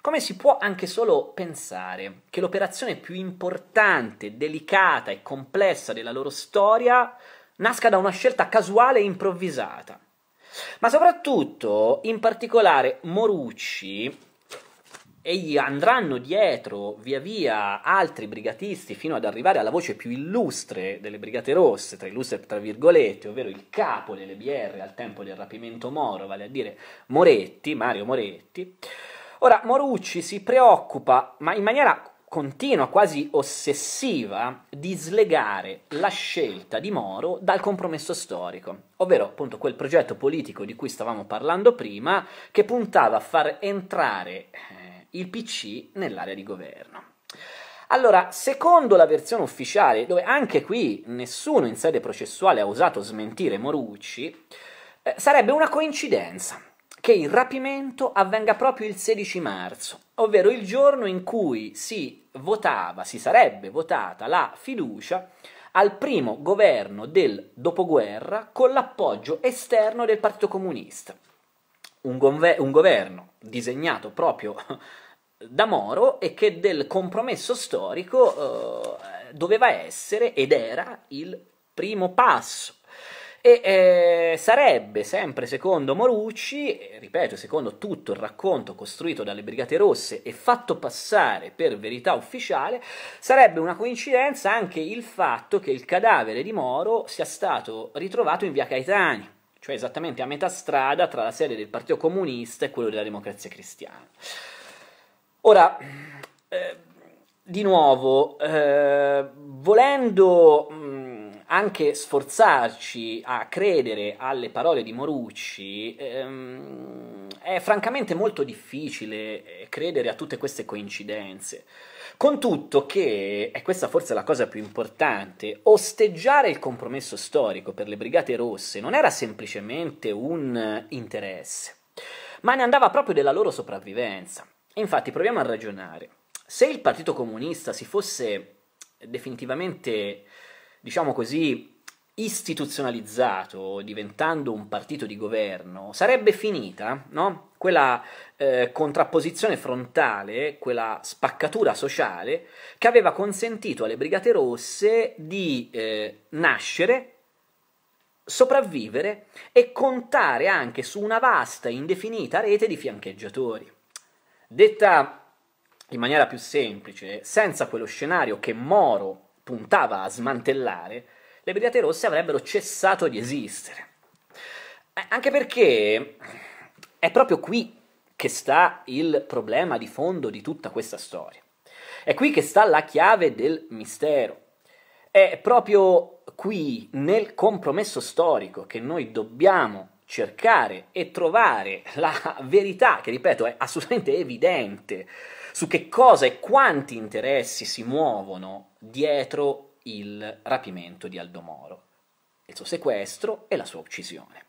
come si può anche solo pensare che l'operazione più importante, delicata e complessa della loro storia nasca da una scelta casuale e improvvisata? Ma soprattutto, in particolare, Morucci e gli andranno dietro via via altri brigatisti fino ad arrivare alla voce più illustre delle Brigate Rosse, tra illustre tra virgolette, ovvero il capo delle BR al tempo del rapimento Moro, vale a dire Moretti, Mario Moretti. Ora, Morucci si preoccupa, ma in maniera continua, quasi ossessiva, di slegare la scelta di Moro dal compromesso storico, ovvero appunto quel progetto politico di cui stavamo parlando prima, che puntava a far entrare eh, il PC nell'area di governo. Allora, secondo la versione ufficiale, dove anche qui nessuno in sede processuale ha osato smentire Morucci, eh, sarebbe una coincidenza che il rapimento avvenga proprio il 16 marzo, ovvero il giorno in cui si votava, si sarebbe votata la fiducia al primo governo del dopoguerra con l'appoggio esterno del Partito Comunista. Un, gonve- un governo disegnato proprio da Moro e che del compromesso storico eh, doveva essere ed era il primo passo. E eh, sarebbe, sempre secondo Morucci, ripeto, secondo tutto il racconto costruito dalle Brigate Rosse e fatto passare per verità ufficiale, sarebbe una coincidenza anche il fatto che il cadavere di Moro sia stato ritrovato in via Caetani, cioè esattamente a metà strada tra la sede del Partito Comunista e quello della Democrazia Cristiana. Ora, eh, di nuovo, eh, volendo mh, anche sforzarci a credere alle parole di Morucci, ehm, è francamente molto difficile eh, credere a tutte queste coincidenze. Con tutto che, e questa forse è la cosa più importante, osteggiare il compromesso storico per le Brigate Rosse non era semplicemente un interesse, ma ne andava proprio della loro sopravvivenza. Infatti proviamo a ragionare. Se il Partito Comunista si fosse definitivamente, diciamo così, istituzionalizzato, diventando un partito di governo, sarebbe finita no? quella eh, contrapposizione frontale, quella spaccatura sociale che aveva consentito alle Brigate Rosse di eh, nascere, sopravvivere e contare anche su una vasta e indefinita rete di fiancheggiatori. Detta in maniera più semplice, senza quello scenario che Moro puntava a smantellare, le Brigate Rosse avrebbero cessato di esistere. Eh, anche perché è proprio qui che sta il problema di fondo di tutta questa storia. È qui che sta la chiave del mistero. È proprio qui, nel compromesso storico, che noi dobbiamo cercare e trovare la verità, che ripeto è assolutamente evidente, su che cosa e quanti interessi si muovono dietro il rapimento di Aldo Moro, il suo sequestro e la sua uccisione.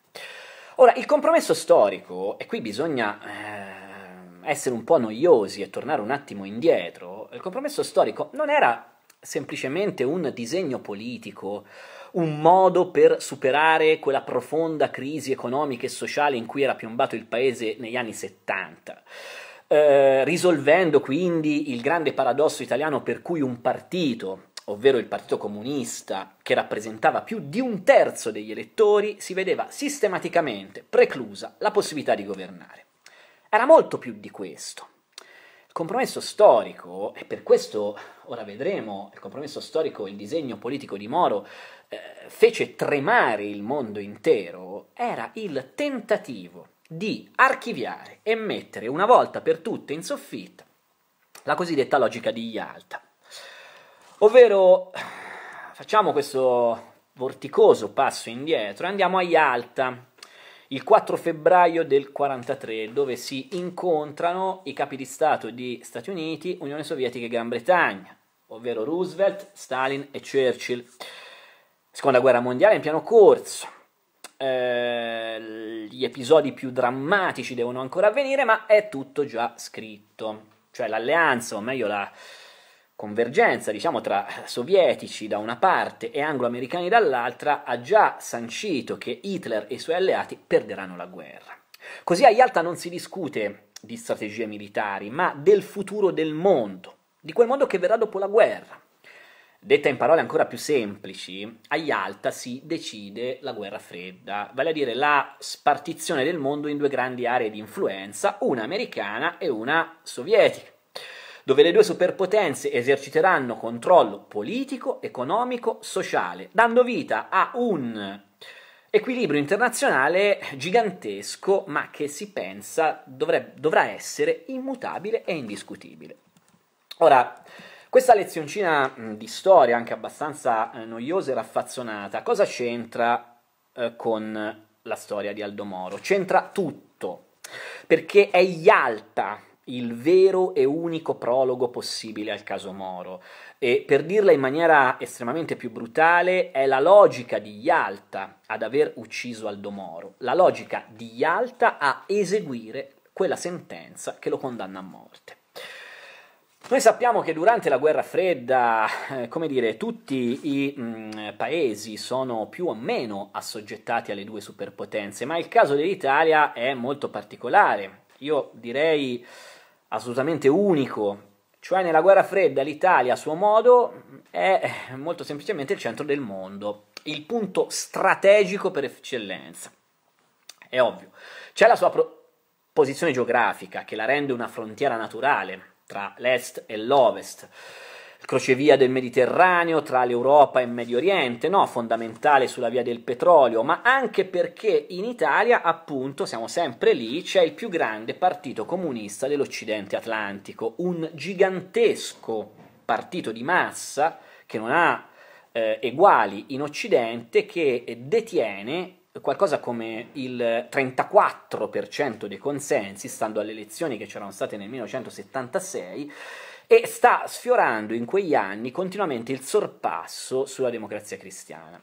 Ora, il compromesso storico, e qui bisogna eh, essere un po' noiosi e tornare un attimo indietro, il compromesso storico non era semplicemente un disegno politico, un modo per superare quella profonda crisi economica e sociale in cui era piombato il paese negli anni 70. Eh, risolvendo quindi il grande paradosso italiano per cui un partito, ovvero il Partito Comunista, che rappresentava più di un terzo degli elettori, si vedeva sistematicamente preclusa la possibilità di governare. Era molto più di questo. Il compromesso storico, e per questo ora vedremo il compromesso storico, il disegno politico di Moro, eh, fece tremare il mondo intero era il tentativo di archiviare e mettere una volta per tutte in soffitta la cosiddetta logica di Yalta. Ovvero facciamo questo vorticoso passo indietro e andiamo a Yalta il 4 febbraio del 43 dove si incontrano i capi di Stato di Stati Uniti, Unione Sovietica e Gran Bretagna, ovvero Roosevelt, Stalin e Churchill. Seconda guerra mondiale in piano corso. Eh, gli episodi più drammatici devono ancora avvenire, ma è tutto già scritto. Cioè l'alleanza, o meglio la convergenza, diciamo, tra sovietici da una parte e anglo-americani dall'altra, ha già sancito che Hitler e i suoi alleati perderanno la guerra. Così a Yalta non si discute di strategie militari, ma del futuro del mondo, di quel mondo che verrà dopo la guerra. Detta in parole ancora più semplici, a Yalta si decide la guerra fredda, vale a dire la spartizione del mondo in due grandi aree di influenza, una americana e una sovietica, dove le due superpotenze eserciteranno controllo politico, economico, sociale, dando vita a un equilibrio internazionale gigantesco, ma che si pensa dovrebbe, dovrà essere immutabile e indiscutibile. Ora, questa lezioncina di storia, anche abbastanza eh, noiosa e raffazzonata, cosa c'entra eh, con la storia di Aldo Moro? C'entra tutto, perché è Yalta il vero e unico prologo possibile al caso Moro. E per dirla in maniera estremamente più brutale, è la logica di Yalta ad aver ucciso Aldo Moro, la logica di Yalta a eseguire quella sentenza che lo condanna a morte. Noi sappiamo che durante la guerra fredda, eh, come dire, tutti i mh, mm, paesi sono più o meno assoggettati alle due superpotenze, ma il caso dell'Italia è molto particolare. Io direi assolutamente unico, cioè nella guerra fredda l'Italia a suo modo è molto semplicemente il centro del mondo, il punto strategico per eccellenza. È ovvio, c'è la sua posizione geografica che la rende una frontiera naturale tra l'est e l'ovest, il crocevia del Mediterraneo tra l'Europa e il Medio Oriente, no? fondamentale sulla via del petrolio, ma anche perché in Italia, appunto, siamo sempre lì, c'è il più grande partito comunista dell'Occidente Atlantico, un gigantesco partito di massa che non ha eh, eguali in Occidente, che detiene qualcosa come il 34% dei consensi, stando alle elezioni che c'erano state nel 1976, e sta sfiorando in quegli anni continuamente il sorpasso sulla democrazia cristiana.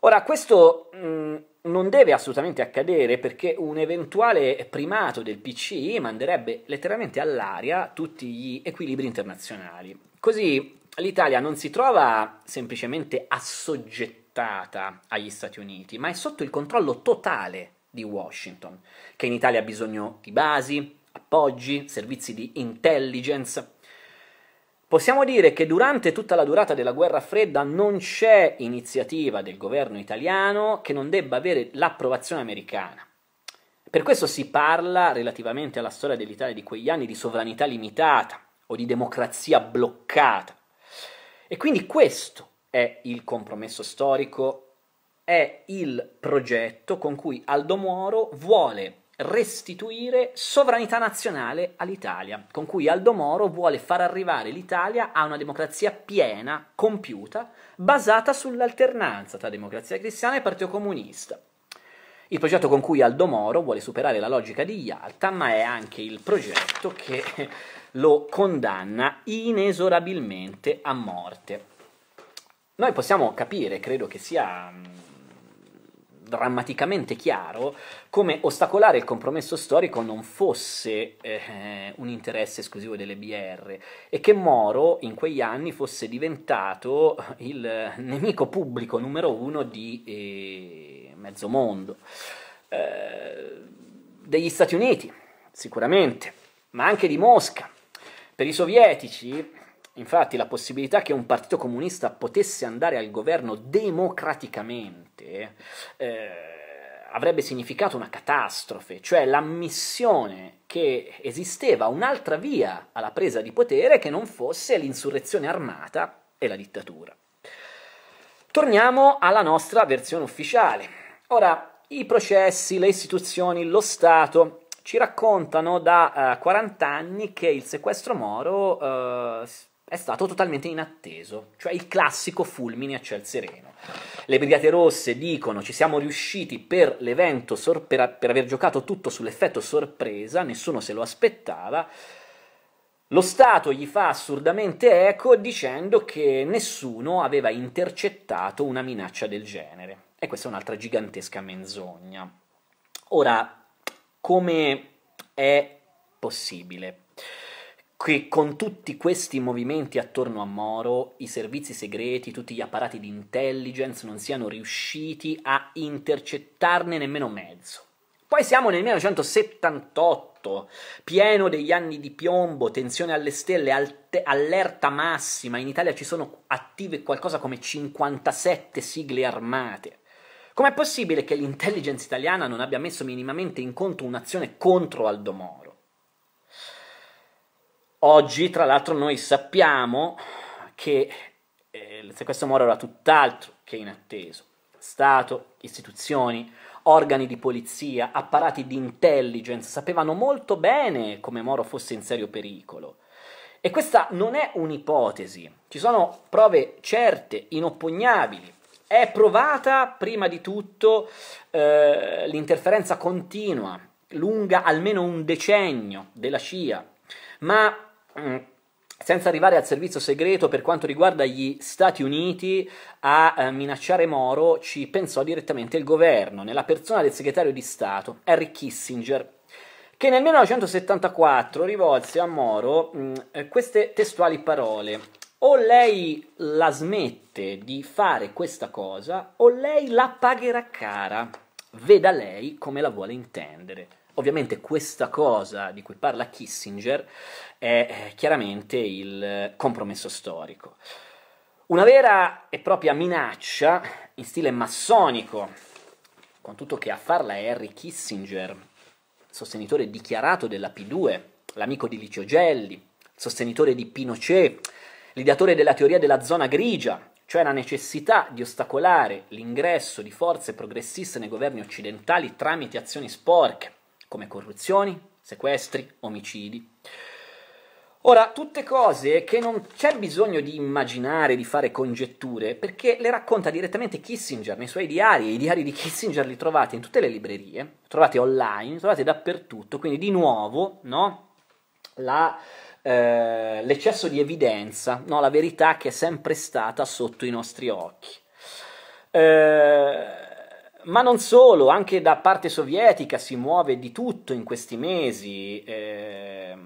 Ora, questo mh, non deve assolutamente accadere perché un eventuale primato del PCI manderebbe letteralmente all'aria tutti gli equilibri internazionali. Così l'Italia non si trova semplicemente assoggettata sottoportata agli Stati Uniti, ma è sotto il controllo totale di Washington, che in Italia ha bisogno di basi, appoggi, servizi di intelligence. Possiamo dire che durante tutta la durata della guerra fredda non c'è iniziativa del governo italiano che non debba avere l'approvazione americana. Per questo si parla, relativamente alla storia dell'Italia di quegli anni, di sovranità limitata o di democrazia bloccata. E quindi questo è il compromesso storico, è il progetto con cui Aldo Moro vuole restituire sovranità nazionale all'Italia, con cui Aldo Moro vuole far arrivare l'Italia a una democrazia piena, compiuta, basata sull'alternanza tra democrazia cristiana e partito comunista. Il progetto con cui Aldo Moro vuole superare la logica di Yalta, ma è anche il progetto che lo condanna inesorabilmente a morte. Noi possiamo capire, credo che sia mm, drammaticamente chiaro come ostacolare il compromesso storico non fosse eh, un interesse esclusivo delle BR e che Moro in quegli anni fosse diventato il nemico pubblico numero uno di eh, mezzo mondo. Eh, degli Stati Uniti, sicuramente, ma anche di Mosca. Per i sovietici Infatti la possibilità che un partito comunista potesse andare al governo democraticamente eh, avrebbe significato una catastrofe, cioè l'ammissione che esisteva un'altra via alla presa di potere che non fosse l'insurrezione armata e la dittatura. Torniamo alla nostra versione ufficiale. Ora, i processi, le istituzioni, lo Stato ci raccontano da uh, eh, 40 anni che il sequestro Moro uh, è stato totalmente inatteso, cioè il classico fulmine a ciel sereno. Le Brigate Rosse dicono ci siamo riusciti per l'evento, sor- per, per aver giocato tutto sull'effetto sorpresa, nessuno se lo aspettava. Lo Stato gli fa assurdamente eco dicendo che nessuno aveva intercettato una minaccia del genere. E questa è un'altra gigantesca menzogna. Ora, come è possibile? Che con tutti questi movimenti attorno a Moro, i servizi segreti, tutti gli apparati di intelligence non siano riusciti a intercettarne nemmeno mezzo. Poi siamo nel 1978, pieno degli anni di piombo, tensione alle stelle, alte, allerta massima, in Italia ci sono attive qualcosa come 57 sigle armate. Com'è possibile che l'intelligence italiana non abbia messo minimamente in conto un'azione contro Aldo Moro? Oggi, tra l'altro, noi sappiamo che eh, il sequestro Moro era tutt'altro che inatteso. Stato, istituzioni, organi di polizia, apparati di intelligence sapevano molto bene come Moro fosse in serio pericolo. E questa non è un'ipotesi, ci sono prove certe, inoppugnabili. È provata prima di tutto eh, l'interferenza continua lunga almeno un decennio della CIA, ma senza arrivare al servizio segreto per quanto riguarda gli Stati Uniti a eh, minacciare Moro, ci pensò direttamente il governo, nella persona del segretario di Stato, Henry Kissinger, che nel 1974 rivolse a Moro mh, mm, eh, queste testuali parole. O lei la smette di fare questa cosa, o lei la pagherà cara. Veda lei come la vuole intendere. Ovviamente questa cosa di cui parla Kissinger è eh, chiaramente il compromesso storico. Una vera e propria minaccia in stile massonico, con tutto che a farla è Harry Kissinger, sostenitore dichiarato della P2, l'amico di Licio Gelli, sostenitore di Pinochet, l'ideatore della teoria della zona grigia, cioè la necessità di ostacolare l'ingresso di forze progressiste nei governi occidentali tramite azioni sporche, come corruzioni, sequestri, omicidi. Ora, tutte cose che non c'è bisogno di immaginare, di fare congetture, perché le racconta direttamente Kissinger nei suoi diari, i diari di Kissinger li trovate in tutte le librerie, trovate online, trovate dappertutto, quindi di nuovo, no? La, eh, l'eccesso di evidenza, no? la verità che è sempre stata sotto i nostri occhi. Eh, ma non solo, anche da parte sovietica si muove di tutto in questi mesi. Eh,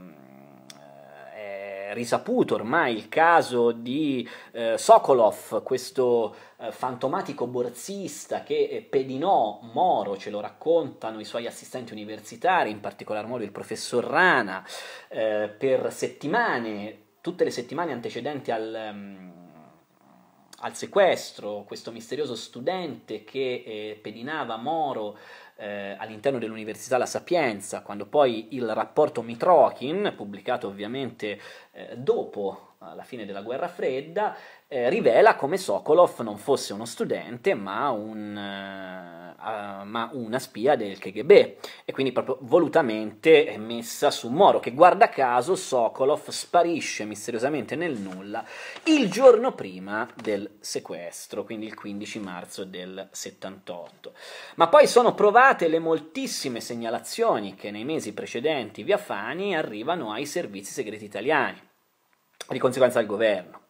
è risaputo ormai il caso di eh, Sokolov, questo eh, fantomatico borsista che eh, pedinò Moro, ce lo raccontano i suoi assistenti universitari, in particolar modo il professor Rana, eh, per settimane, tutte le settimane antecedenti al... Um, al sequestro, questo misterioso studente che eh, pedinava Moro eh, all'interno dell'Università La Sapienza, quando poi il rapporto Mitrokin, pubblicato ovviamente eh, dopo la fine della guerra fredda, eh, rivela come Sokolov non fosse uno studente ma, un, uh, ma, una spia del KGB e quindi proprio volutamente messa su Moro che guarda caso Sokolov sparisce misteriosamente nel nulla il giorno prima del sequestro, quindi il 15 marzo del 78. Ma poi sono provate le moltissime segnalazioni che nei mesi precedenti via Fani arrivano ai servizi segreti italiani, di conseguenza al governo.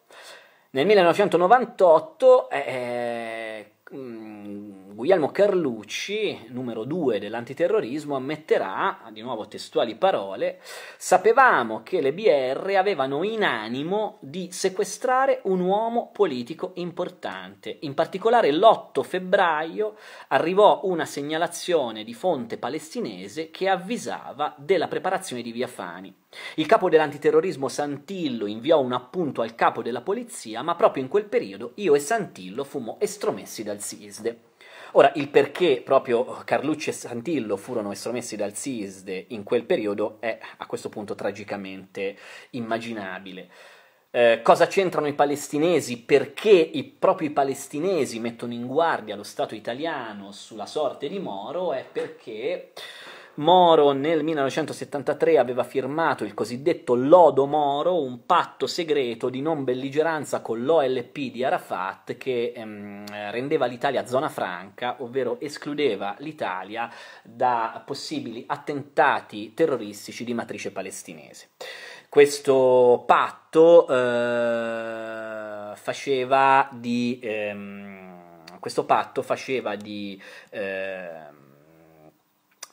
Nel 1998 eh, mm, Guglielmo Carlucci, numero 2 dell'antiterrorismo, ammetterà, di nuovo testuali parole, sapevamo che le BR avevano in animo di sequestrare un uomo politico importante. In particolare l'8 febbraio arrivò una segnalazione di fonte palestinese che avvisava della preparazione di Via Fani. Il capo dell'antiterrorismo Santillo inviò un appunto al capo della polizia, ma proprio in quel periodo io e Santillo fummo estromessi dal SISDE. Ora, il perché proprio Carlucci e Santillo furono estromessi dal SISDE in quel periodo è a questo punto tragicamente immaginabile. Eh, cosa c'entrano i palestinesi? Perché i propri palestinesi mettono in guardia lo Stato italiano sulla sorte di Moro? È perché Moro nel 1973 aveva firmato il cosiddetto Lodo Moro, un patto segreto di non belligeranza con l'OLP di Arafat che ehm, rendeva l'Italia zona franca, ovvero escludeva l'Italia da possibili attentati terroristici di matrice palestinese. Questo patto eh, faceva di, ehm, questo patto faceva di eh,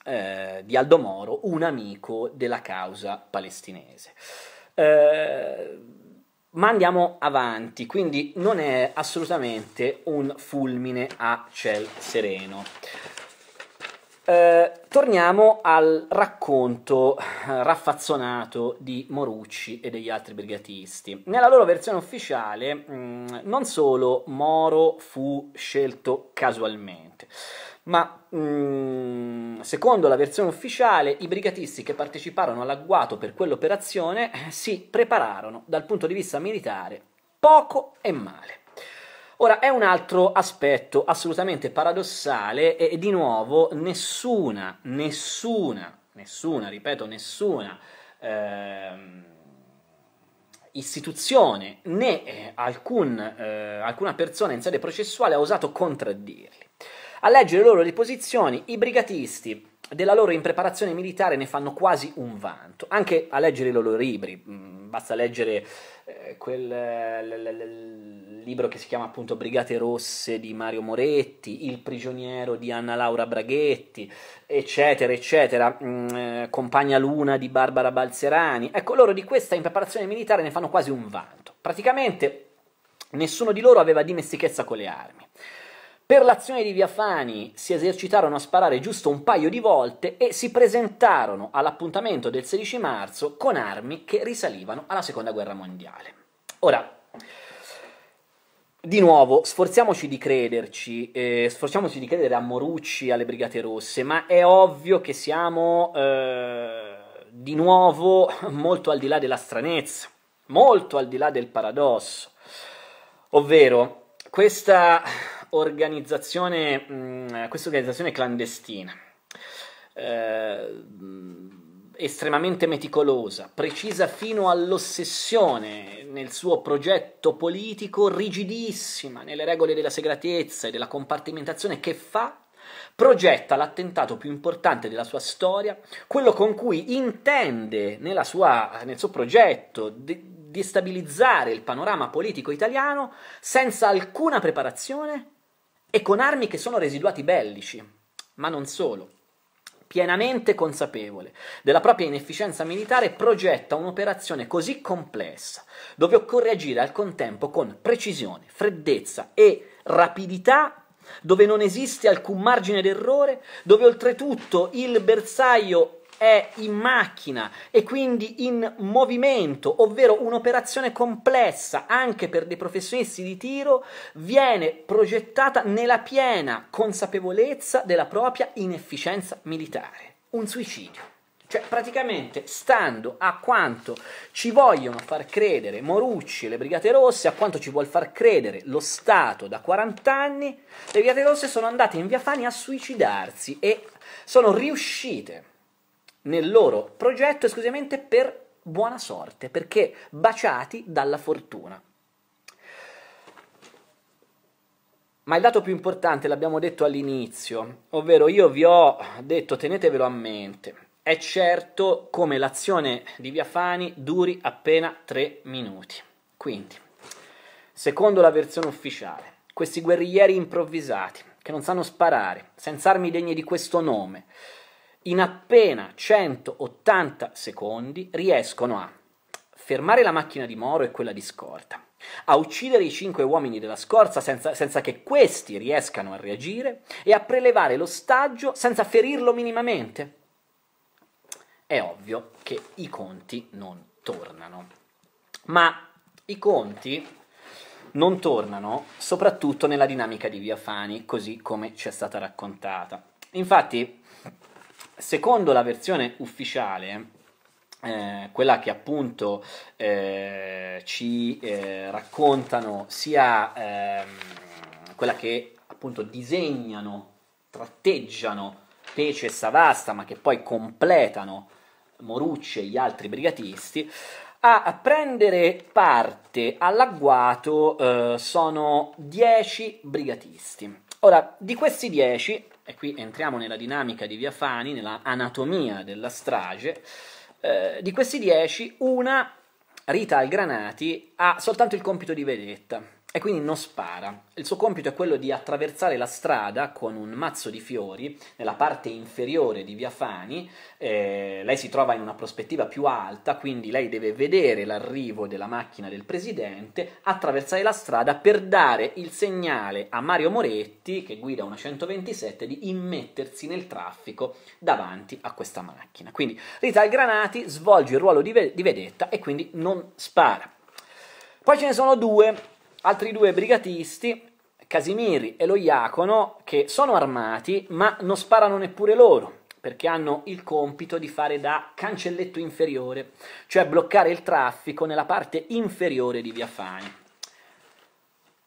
eh, di Aldo Moro, un amico della causa palestinese. Eh, ma andiamo avanti, quindi non è assolutamente un fulmine a ciel sereno. Eh, torniamo al racconto eh, raffazzonato di Morucci e degli altri brigatisti. Nella loro versione ufficiale, mh, mm, non solo Moro fu scelto casualmente, ma mh, mm, secondo la versione ufficiale i brigatisti che parteciparono all'agguato per quell'operazione eh, si prepararono dal punto di vista militare poco e male. Ora è un altro aspetto assolutamente paradossale e di nuovo nessuna, nessuna, nessuna, ripeto, nessuna ehm, istituzione né eh, alcun, eh, alcuna persona in sede processuale ha osato contraddirli. A leggere le loro posizioni, i brigatisti della loro impreparazione militare ne fanno quasi un vanto, anche a leggere i loro libri, mm, basta leggere eh, quel libro che si chiama appunto Brigate Rosse di Mario Moretti, Il prigioniero di Anna Laura Braghetti, eccetera, eccetera, mm, eh, Compagna Luna di Barbara Balzerani, ecco loro di questa impreparazione militare ne fanno quasi un vanto, praticamente nessuno di loro aveva dimestichezza con le armi. Per l'azione di Via Fani si esercitarono a sparare giusto un paio di volte e si presentarono all'appuntamento del 16 marzo con armi che risalivano alla seconda guerra mondiale. Ora, di nuovo, sforziamoci di crederci, eh, sforziamoci di credere a Morucci, alle Brigate Rosse, ma è ovvio che siamo eh, di nuovo molto al di là della stranezza, molto al di là del paradosso, ovvero questa organizzazione, mh, mm, questa organizzazione clandestina, eh, estremamente meticolosa, precisa fino all'ossessione nel suo progetto politico, rigidissima nelle regole della segretezza e della compartimentazione che fa progetta l'attentato più importante della sua storia, quello con cui intende sua, nel suo progetto destabilizzare il panorama politico italiano senza alcuna preparazione e con armi che sono residuati bellici, ma non solo. Pienamente consapevole della propria inefficienza militare, progetta un'operazione così complessa, dove occorre agire al contempo con precisione, freddezza e rapidità, dove non esiste alcun margine d'errore, dove oltretutto il bersaglio è in macchina e quindi in movimento, ovvero un'operazione complessa anche per dei professionisti di tiro, viene progettata nella piena consapevolezza della propria inefficienza militare. Un suicidio. Cioè, praticamente, stando a quanto ci vogliono far credere Morucci e le Brigate Rosse, a quanto ci vuol far credere lo Stato da 40 anni, le Brigate Rosse sono andate in via Fani a suicidarsi e sono riuscite nel loro progetto esclusivamente per buona sorte, perché baciati dalla fortuna. Ma il dato più importante l'abbiamo detto all'inizio, ovvero io vi ho detto tenetevelo a mente, è certo come l'azione di Via Fani duri appena tre minuti. Quindi, secondo la versione ufficiale, questi guerriglieri improvvisati, che non sanno sparare, senza armi degne di questo nome, in appena 180 secondi riescono a fermare la macchina di Moro e quella di scorta, a uccidere i cinque uomini della scorza senza, senza, che questi riescano a reagire e a prelevare l'ostaggio senza ferirlo minimamente. È ovvio che i conti non tornano, ma i conti non tornano soprattutto nella dinamica di Via Fani, così come ci è stata raccontata. Infatti, Secondo la versione ufficiale, eh, quella che appunto eh, ci eh, raccontano sia ehm, quella che appunto disegnano, tratteggiano Pece e Savasta, ma che poi completano Morucci e gli altri brigatisti, a prendere parte all'agguato eh, sono 10 brigatisti. Ora, di questi 10, e qui entriamo nella dinamica di Via Fani, nella anatomia della strage, eh, di questi 10, una, Rita Algranati, ha soltanto il compito di vedetta e quindi non spara. Il suo compito è quello di attraversare la strada con un mazzo di fiori nella parte inferiore di Via Fani. Eh, lei si trova in una prospettiva più alta, quindi lei deve vedere l'arrivo della macchina del presidente, attraversare la strada per dare il segnale a Mario Moretti, che guida una 127, di immettersi nel traffico davanti a questa macchina. Quindi Rita Granati svolge il ruolo di, ve- di vedetta e quindi non spara. Poi ce ne sono due altri due brigatisti, Casimiri e lo Iacono, che sono armati ma non sparano neppure loro, perché hanno il compito di fare da cancelletto inferiore, cioè bloccare il traffico nella parte inferiore di Via Fani.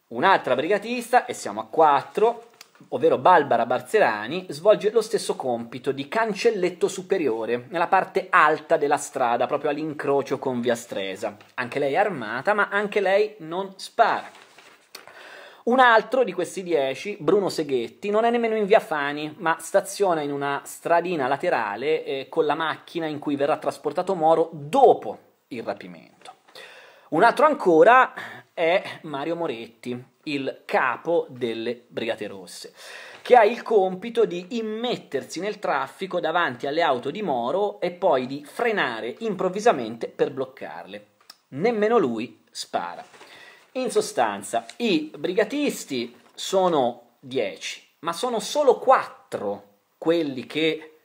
Un'altra brigatista, e siamo a quattro, ovvero Barbara Barzerani, svolge lo stesso compito di cancelletto superiore, nella parte alta della strada, proprio all'incrocio con Via Stresa. Anche lei è armata, ma anche lei non spara. Un altro di questi dieci, Bruno Seghetti, non è nemmeno in via Fani, ma staziona in una stradina laterale eh, con la macchina in cui verrà trasportato Moro dopo il rapimento. Un altro ancora è Mario Moretti, il capo delle Brigate Rosse, che ha il compito di immettersi nel traffico davanti alle auto di Moro e poi di frenare improvvisamente per bloccarle. Nemmeno lui spara. In sostanza, i brigatisti sono 10, ma sono solo 4 quelli che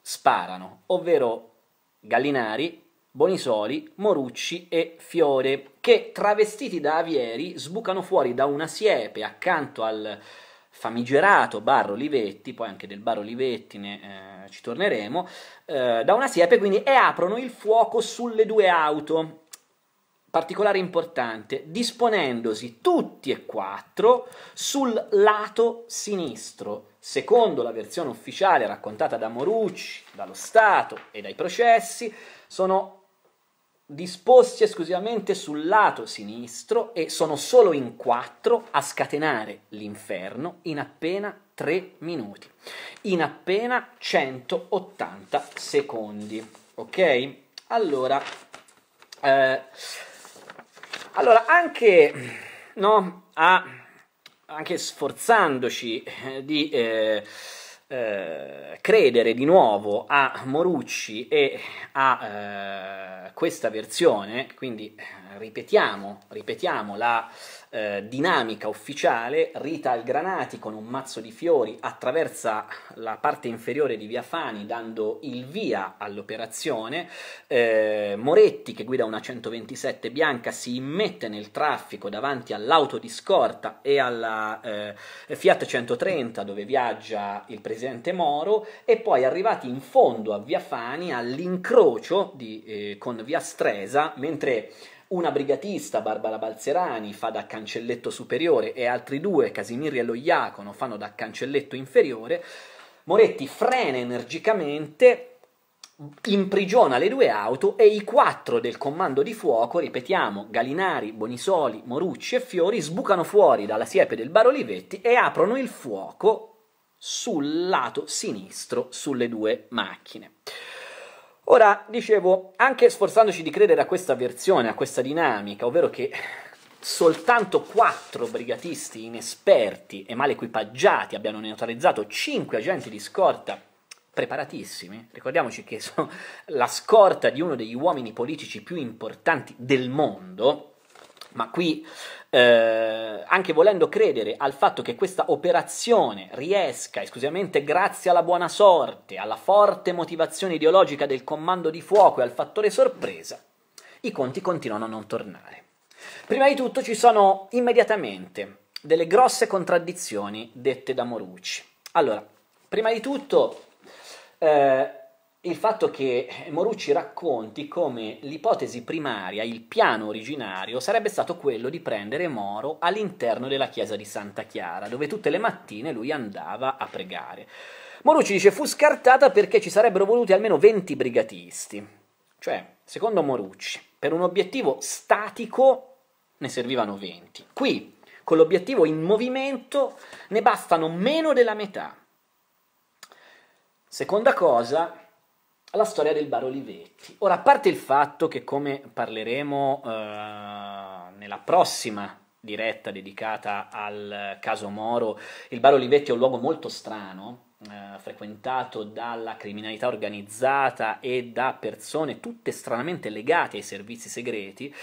sparano, ovvero Gallinari, Bonisoli, Morucci e Fiore, che travestiti da avieri sbucano fuori da una siepe accanto al famigerato bar Olivetti, poi anche del bar Olivetti ne, eh, ci torneremo, eh, da una siepe quindi e aprono il fuoco sulle due auto particolare importante, disponendosi tutti e quattro sul lato sinistro. Secondo la versione ufficiale raccontata da Morucci, dallo Stato e dai processi, sono disposti esclusivamente sul lato sinistro e sono solo in quattro a scatenare l'inferno in appena tre minuti, in appena 180 secondi. Ok? Allora, eh, allora, anche, no, a, anche sforzandoci eh, di eh, eh, credere di nuovo a Morucci e a eh, questa versione, quindi eh, ripetiamo, ripetiamo la eh, dinamica ufficiale, Rita Algranati con un mazzo di fiori attraversa la parte inferiore di Via Fani dando il via all'operazione, eh, Moretti che guida una 127 bianca si immette nel traffico davanti all'auto di scorta e alla eh, Fiat 130 dove viaggia il presidente Moro e poi arrivati in fondo a Via Fani all'incrocio di, eh, con Via Stresa mentre una brigatista, Barbara Balzerani, fa da cancelletto superiore e altri due, Casimirri e Loiacono, fanno da cancelletto inferiore. Moretti frena energicamente, imprigiona le due auto e i quattro del comando di fuoco, ripetiamo, Galinari, Bonisoli, Morucci e Fiori, sbucano fuori dalla siepe del bar Olivetti e aprono il fuoco sul lato sinistro sulle due macchine. Ora, dicevo, anche sforzandoci di credere a questa versione, a questa dinamica, ovvero che soltanto quattro brigatisti inesperti e mal equipaggiati abbiano neutralizzato cinque agenti di scorta preparatissimi, ricordiamoci che sono la scorta di uno degli uomini politici più importanti del mondo, ma qui eh, anche volendo credere al fatto che questa operazione riesca esclusivamente grazie alla buona sorte, alla forte motivazione ideologica del comando di fuoco e al fattore sorpresa, i conti continuano a non tornare. Prima di tutto ci sono immediatamente delle grosse contraddizioni dette da Morucci. Allora, prima di tutto eh, il fatto che Morucci racconti come l'ipotesi primaria, il piano originario, sarebbe stato quello di prendere Moro all'interno della chiesa di Santa Chiara, dove tutte le mattine lui andava a pregare. Morucci dice fu scartata perché ci sarebbero voluti almeno 20 brigatisti. Cioè, secondo Morucci, per un obiettivo statico ne servivano 20. Qui, con l'obiettivo in movimento, ne bastano meno della metà. Seconda cosa, la storia del bar Olivetti. Ora, a parte il fatto che, come parleremo eh, nella prossima diretta dedicata al caso Moro, il bar Olivetti è un luogo molto strano, eh, frequentato dalla criminalità organizzata e da persone tutte stranamente legate ai servizi segreti,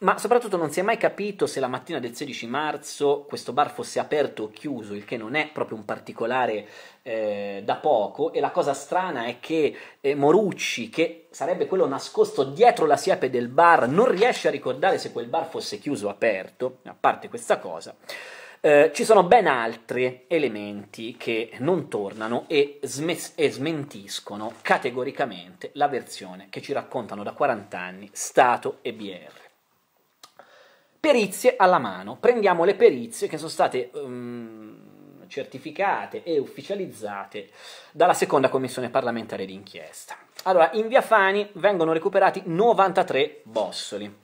ma soprattutto non si è mai capito se la mattina del 16 marzo questo bar fosse aperto o chiuso, il che non è proprio un particolare eh, da poco. E la cosa strana è che eh, Morucci, che sarebbe quello nascosto dietro la siepe del bar, non riesce a ricordare se quel bar fosse chiuso o aperto, a parte questa cosa. Eh, ci sono ben altri elementi che non tornano e, smes- e, smentiscono categoricamente la versione che ci raccontano da 40 anni Stato e BR. Perizie alla mano. Prendiamo le perizie che sono state um, certificate e ufficializzate dalla seconda commissione parlamentare d'inchiesta. Allora, in via Fani vengono recuperati 93 bossoli.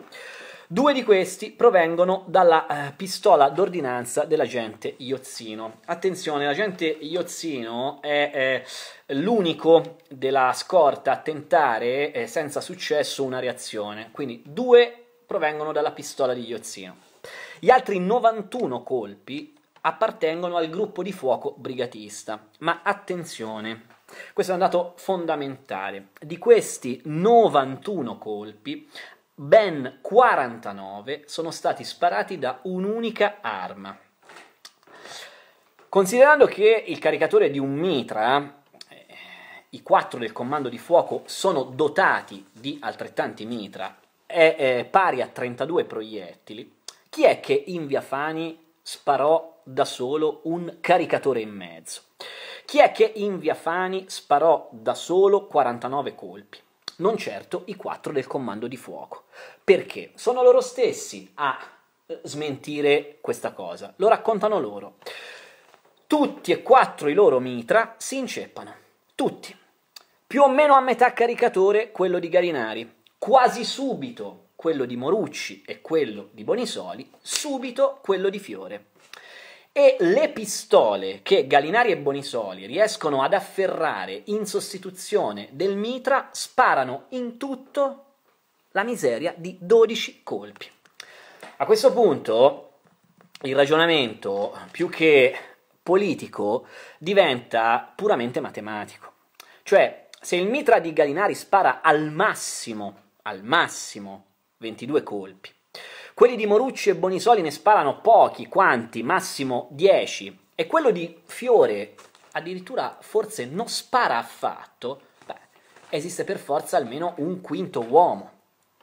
Due di questi provengono dalla eh, pistola d'ordinanza dell'agente Iozzino. Attenzione, l'agente Iozzino è eh, l'unico della scorta a tentare eh, senza successo una reazione, quindi due provengono dalla pistola di Iozzino. Gli altri 91 colpi appartengono al gruppo di fuoco brigatista, ma attenzione, questo è un dato fondamentale. Di questi 91 colpi, ben 49 sono stati sparati da un'unica arma. Considerando che il caricatore di un mitra, eh, i quattro del comando di fuoco sono dotati di altrettanti mitra, è eh, pari a 32 proiettili, chi è che in Via Fani sparò da solo un caricatore in mezzo? Chi è che in Via Fani sparò da solo 49 colpi? non certo i quattro del comando di fuoco. Perché? Sono loro stessi a eh, smentire questa cosa. Lo raccontano loro. Tutti e quattro i loro mitra si inceppano. Tutti. Più o meno a metà caricatore quello di Garinari. Quasi subito quello di Morucci e quello di Bonisoli. Subito quello di Fiore e le pistole che Galinari e Bonisoli riescono ad afferrare in sostituzione del mitra sparano in tutto la miseria di 12 colpi. A questo punto il ragionamento più che politico diventa puramente matematico. Cioè, se il mitra di Galinari spara al massimo, al massimo 22 colpi, quelli di Morucci e Bonisoli ne sparano pochi, quanti, massimo 10. E quello di Fiore addirittura forse non spara affatto. Beh, esiste per forza almeno un quinto uomo.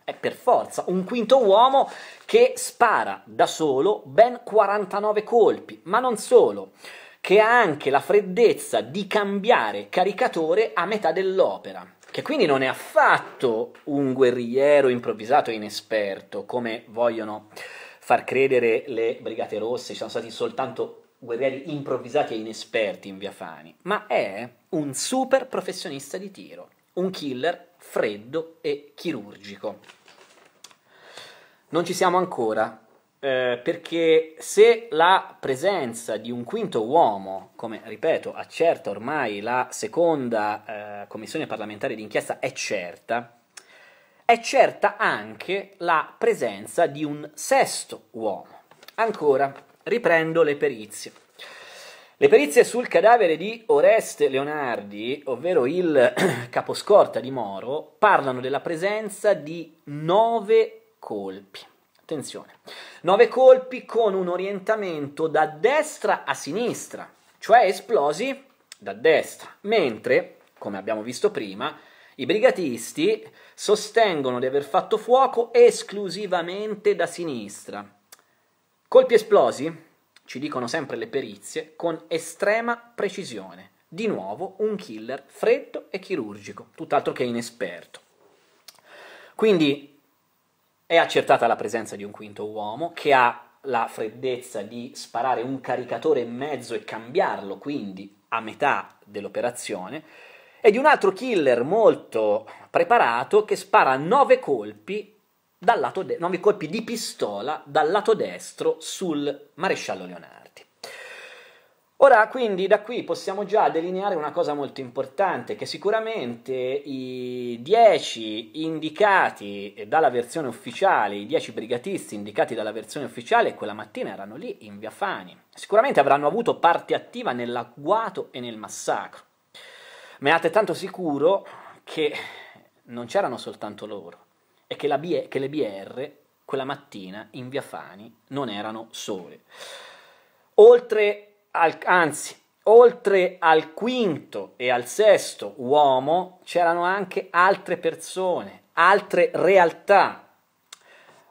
È per forza un quinto uomo che spara da solo ben 49 colpi, ma non solo, che ha anche la freddezza di cambiare caricatore a metà dell'opera che quindi non è affatto un guerrigliero improvvisato e inesperto, come vogliono far credere le Brigate Rosse, ci sono stati soltanto guerrieri improvvisati e inesperti in Via Fani, ma è un super professionista di tiro, un killer freddo e chirurgico. Non ci siamo ancora, eh, perché se la presenza di un quinto uomo, come ripeto, accerta ormai la seconda eh, commissione parlamentare d'inchiesta, è certa, è certa anche la presenza di un sesto uomo. Ancora, riprendo le perizie. Le perizie sul cadavere di Oreste Leonardi, ovvero il caposcorta di Moro, parlano della presenza di nove colpi. Attenzione, nove colpi con un orientamento da destra a sinistra, cioè esplosi da destra, mentre, come abbiamo visto prima, i brigatisti sostengono di aver fatto fuoco esclusivamente da sinistra. Colpi esplosi, ci dicono sempre le perizie, con estrema precisione. Di nuovo un killer freddo e chirurgico, tutt'altro che inesperto. Quindi è accertata la presenza di un quinto uomo che ha la freddezza di sparare un caricatore in mezzo e cambiarlo quindi a metà dell'operazione e di un altro killer molto preparato che spara nove colpi, de- nove colpi di pistola dal lato destro sul maresciallo Leonardo. Ora, quindi, da qui possiamo già delineare una cosa molto importante, che sicuramente i 10 indicati dalla versione ufficiale, i 10 brigatisti indicati dalla versione ufficiale, quella mattina erano lì in via Fani. Sicuramente avranno avuto parte attiva nell'agguato e nel massacro. Ma è altrettanto sicuro che non c'erano soltanto loro e che, B- che le BR quella mattina in via Fani non erano sole. Oltre al, anzi, oltre al quinto e al sesto uomo c'erano anche altre persone, altre realtà.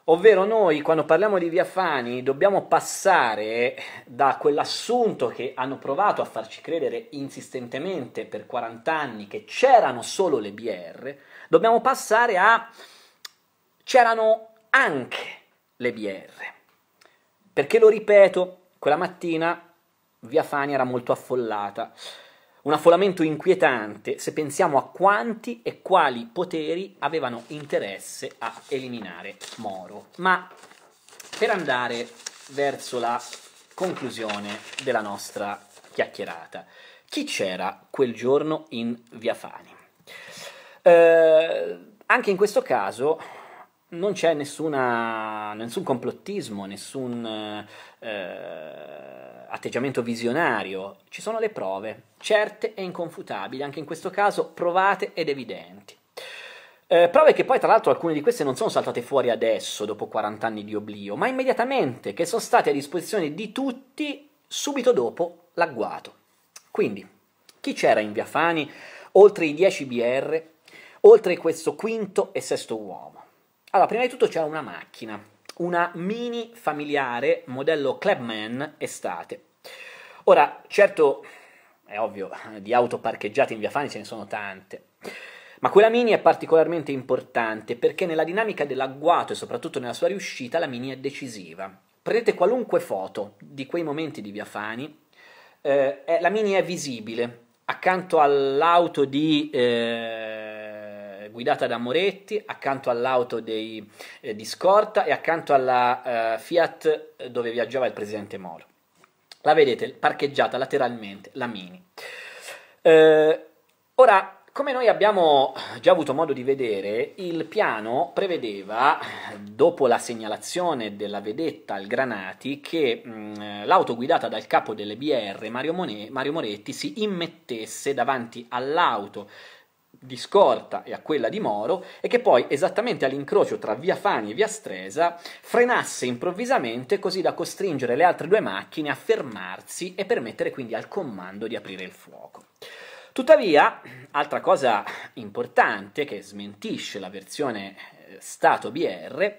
Ovvero noi quando parliamo di Via Fani dobbiamo passare da quell'assunto che hanno provato a farci credere insistentemente per 40 anni che c'erano solo le BR, dobbiamo passare a c'erano anche le BR. Perché lo ripeto, quella mattina Via Fani era molto affollata. Un affollamento inquietante se pensiamo a quanti e quali poteri avevano interesse a eliminare Moro. Ma per andare verso la conclusione della nostra chiacchierata, chi c'era quel giorno in Via Fani? Eh, anche in questo caso non c'è nessuna, nessun complottismo, nessun eh, atteggiamento visionario, ci sono le prove, certe e inconfutabili, anche in questo caso provate ed evidenti. Eh, prove che poi tra l'altro alcune di queste non sono saltate fuori adesso, dopo 40 anni di oblio, ma immediatamente, che sono state a disposizione di tutti subito dopo l'agguato. Quindi, chi c'era in Via Fani, oltre i 10 BR, oltre questo quinto e sesto uomo? Allora, prima di tutto c'era una macchina, una mini familiare modello Clubman estate. Ora, certo, è ovvio, di auto parcheggiate in via Fani ce ne sono tante, ma quella mini è particolarmente importante perché nella dinamica dell'agguato e soprattutto nella sua riuscita la mini è decisiva. Prendete qualunque foto di quei momenti di via Fani, eh, la mini è visibile accanto all'auto di... Eh, guidata da Moretti, accanto all'auto dei, eh, di scorta e accanto alla eh, Fiat eh, dove viaggiava il presidente Moro. La vedete parcheggiata lateralmente, la Mini. Eh, ora, come noi abbiamo già avuto modo di vedere, il piano prevedeva, dopo la segnalazione della vedetta al Granati, che mh, l'auto guidata dal capo delle BR, Mario, Monet, Mario Moretti, si immettesse davanti all'auto di Scorta e a quella di Moro e che poi esattamente all'incrocio tra via Fani e via Stresa frenasse improvvisamente così da costringere le altre due macchine a fermarsi e permettere quindi al comando di aprire il fuoco. Tuttavia, altra cosa importante che smentisce la versione eh, Stato BR,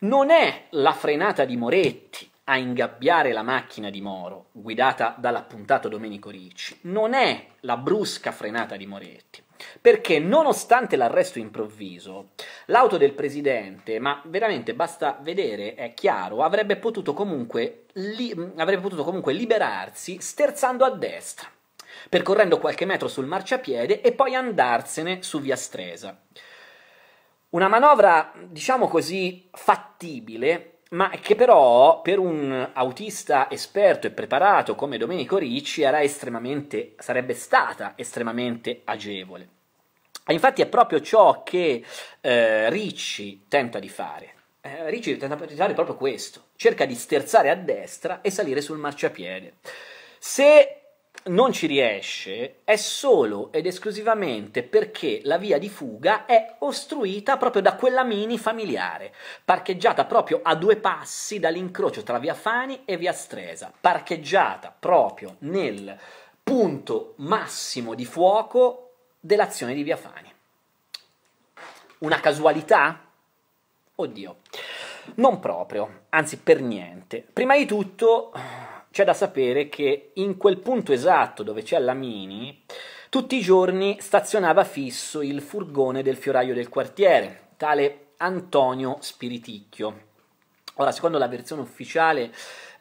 non è la frenata di Moretti a ingabbiare la macchina di Moro, guidata dall'appuntato Domenico Ricci, non è la brusca frenata di Moretti, perché nonostante l'arresto improvviso, l'auto del presidente, ma veramente basta vedere, è chiaro, avrebbe potuto comunque, li, avrebbe potuto comunque liberarsi sterzando a destra, percorrendo qualche metro sul marciapiede e poi andarsene su via Stresa. Una manovra, diciamo così, fattibile, ma che però per un autista esperto e preparato come Domenico Ricci sarebbe stata estremamente agevole. Infatti è proprio ciò che eh, Ricci tenta di fare. Eh, Ricci tenta di fare proprio questo, cerca di sterzare a destra e salire sul marciapiede. Se non ci riesce è solo ed esclusivamente perché la via di fuga è ostruita proprio da quella mini familiare, parcheggiata proprio a due passi dall'incrocio tra via Fani e via Stresa, parcheggiata proprio nel punto massimo di fuoco dell'azione di via Fani. Una casualità? Oddio, non proprio, anzi per niente. Prima di tutto c'è da sapere che in quel punto esatto dove c'è la Mini, tutti i giorni stazionava fisso il furgone del fioraio del quartiere, tale Antonio Spiriticchio. Ora, secondo la versione ufficiale,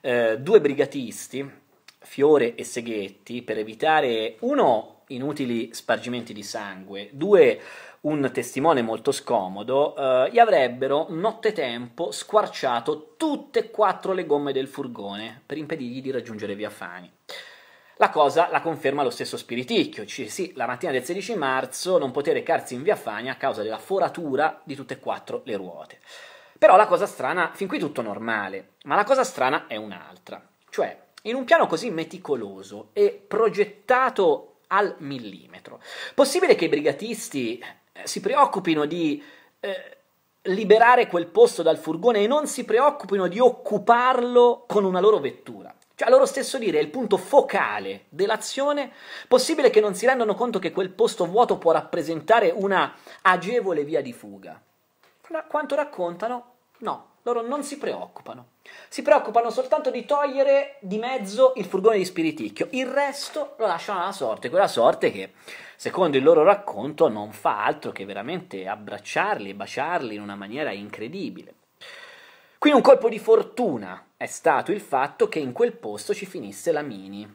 eh, due brigatisti, Fiore e Seghetti, per evitare uno inutili spargimenti di sangue, due un testimone molto scomodo, eh, gli avrebbero nottetempo squarciato tutte e quattro le gomme del furgone per impedirgli di raggiungere via Fani. La cosa la conferma lo stesso Spiriticchio, cioè sì, la mattina del 16 marzo non poté recarsi in via Fani a causa della foratura di tutte e quattro le ruote. Però la cosa strana, fin qui tutto normale, ma la cosa strana è un'altra, cioè in un piano così meticoloso e progettato al millimetro, possibile che i brigatisti si preoccupino di eh, liberare quel posto dal furgone e non si preoccupino di occuparlo con una loro vettura. Cioè, a loro stesso dire, è il punto focale dell'azione, possibile che non si rendano conto che quel posto vuoto può rappresentare una agevole via di fuga. Ma quanto raccontano? No, loro non si preoccupano. Si preoccupano soltanto di togliere di mezzo il furgone di Spiriticchio. Il resto lo lasciano alla sorte, quella sorte che, secondo il loro racconto, non fa altro che veramente abbracciarli e baciarli in una maniera incredibile. Qui un colpo di fortuna è stato il fatto che in quel posto ci finisse la Mini.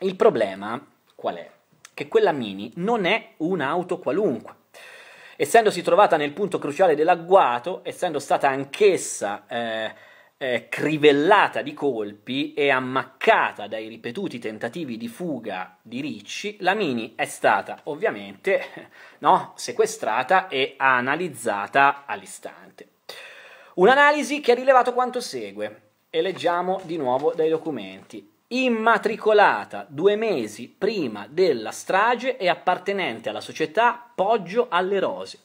Il problema qual è? Che quella Mini non è un'auto qualunque. Essendosi trovata nel punto cruciale dell'agguato, essendo stata anch'essa eh, eh, crivellata di colpi e ammaccata dai ripetuti tentativi di fuga di Ricci, la Mini è stata ovviamente no, sequestrata e analizzata all'istante. Un'analisi che ha rilevato quanto segue, e leggiamo di nuovo dai documenti. Immatricolata due mesi prima della strage e appartenente alla società Poggio alle Rose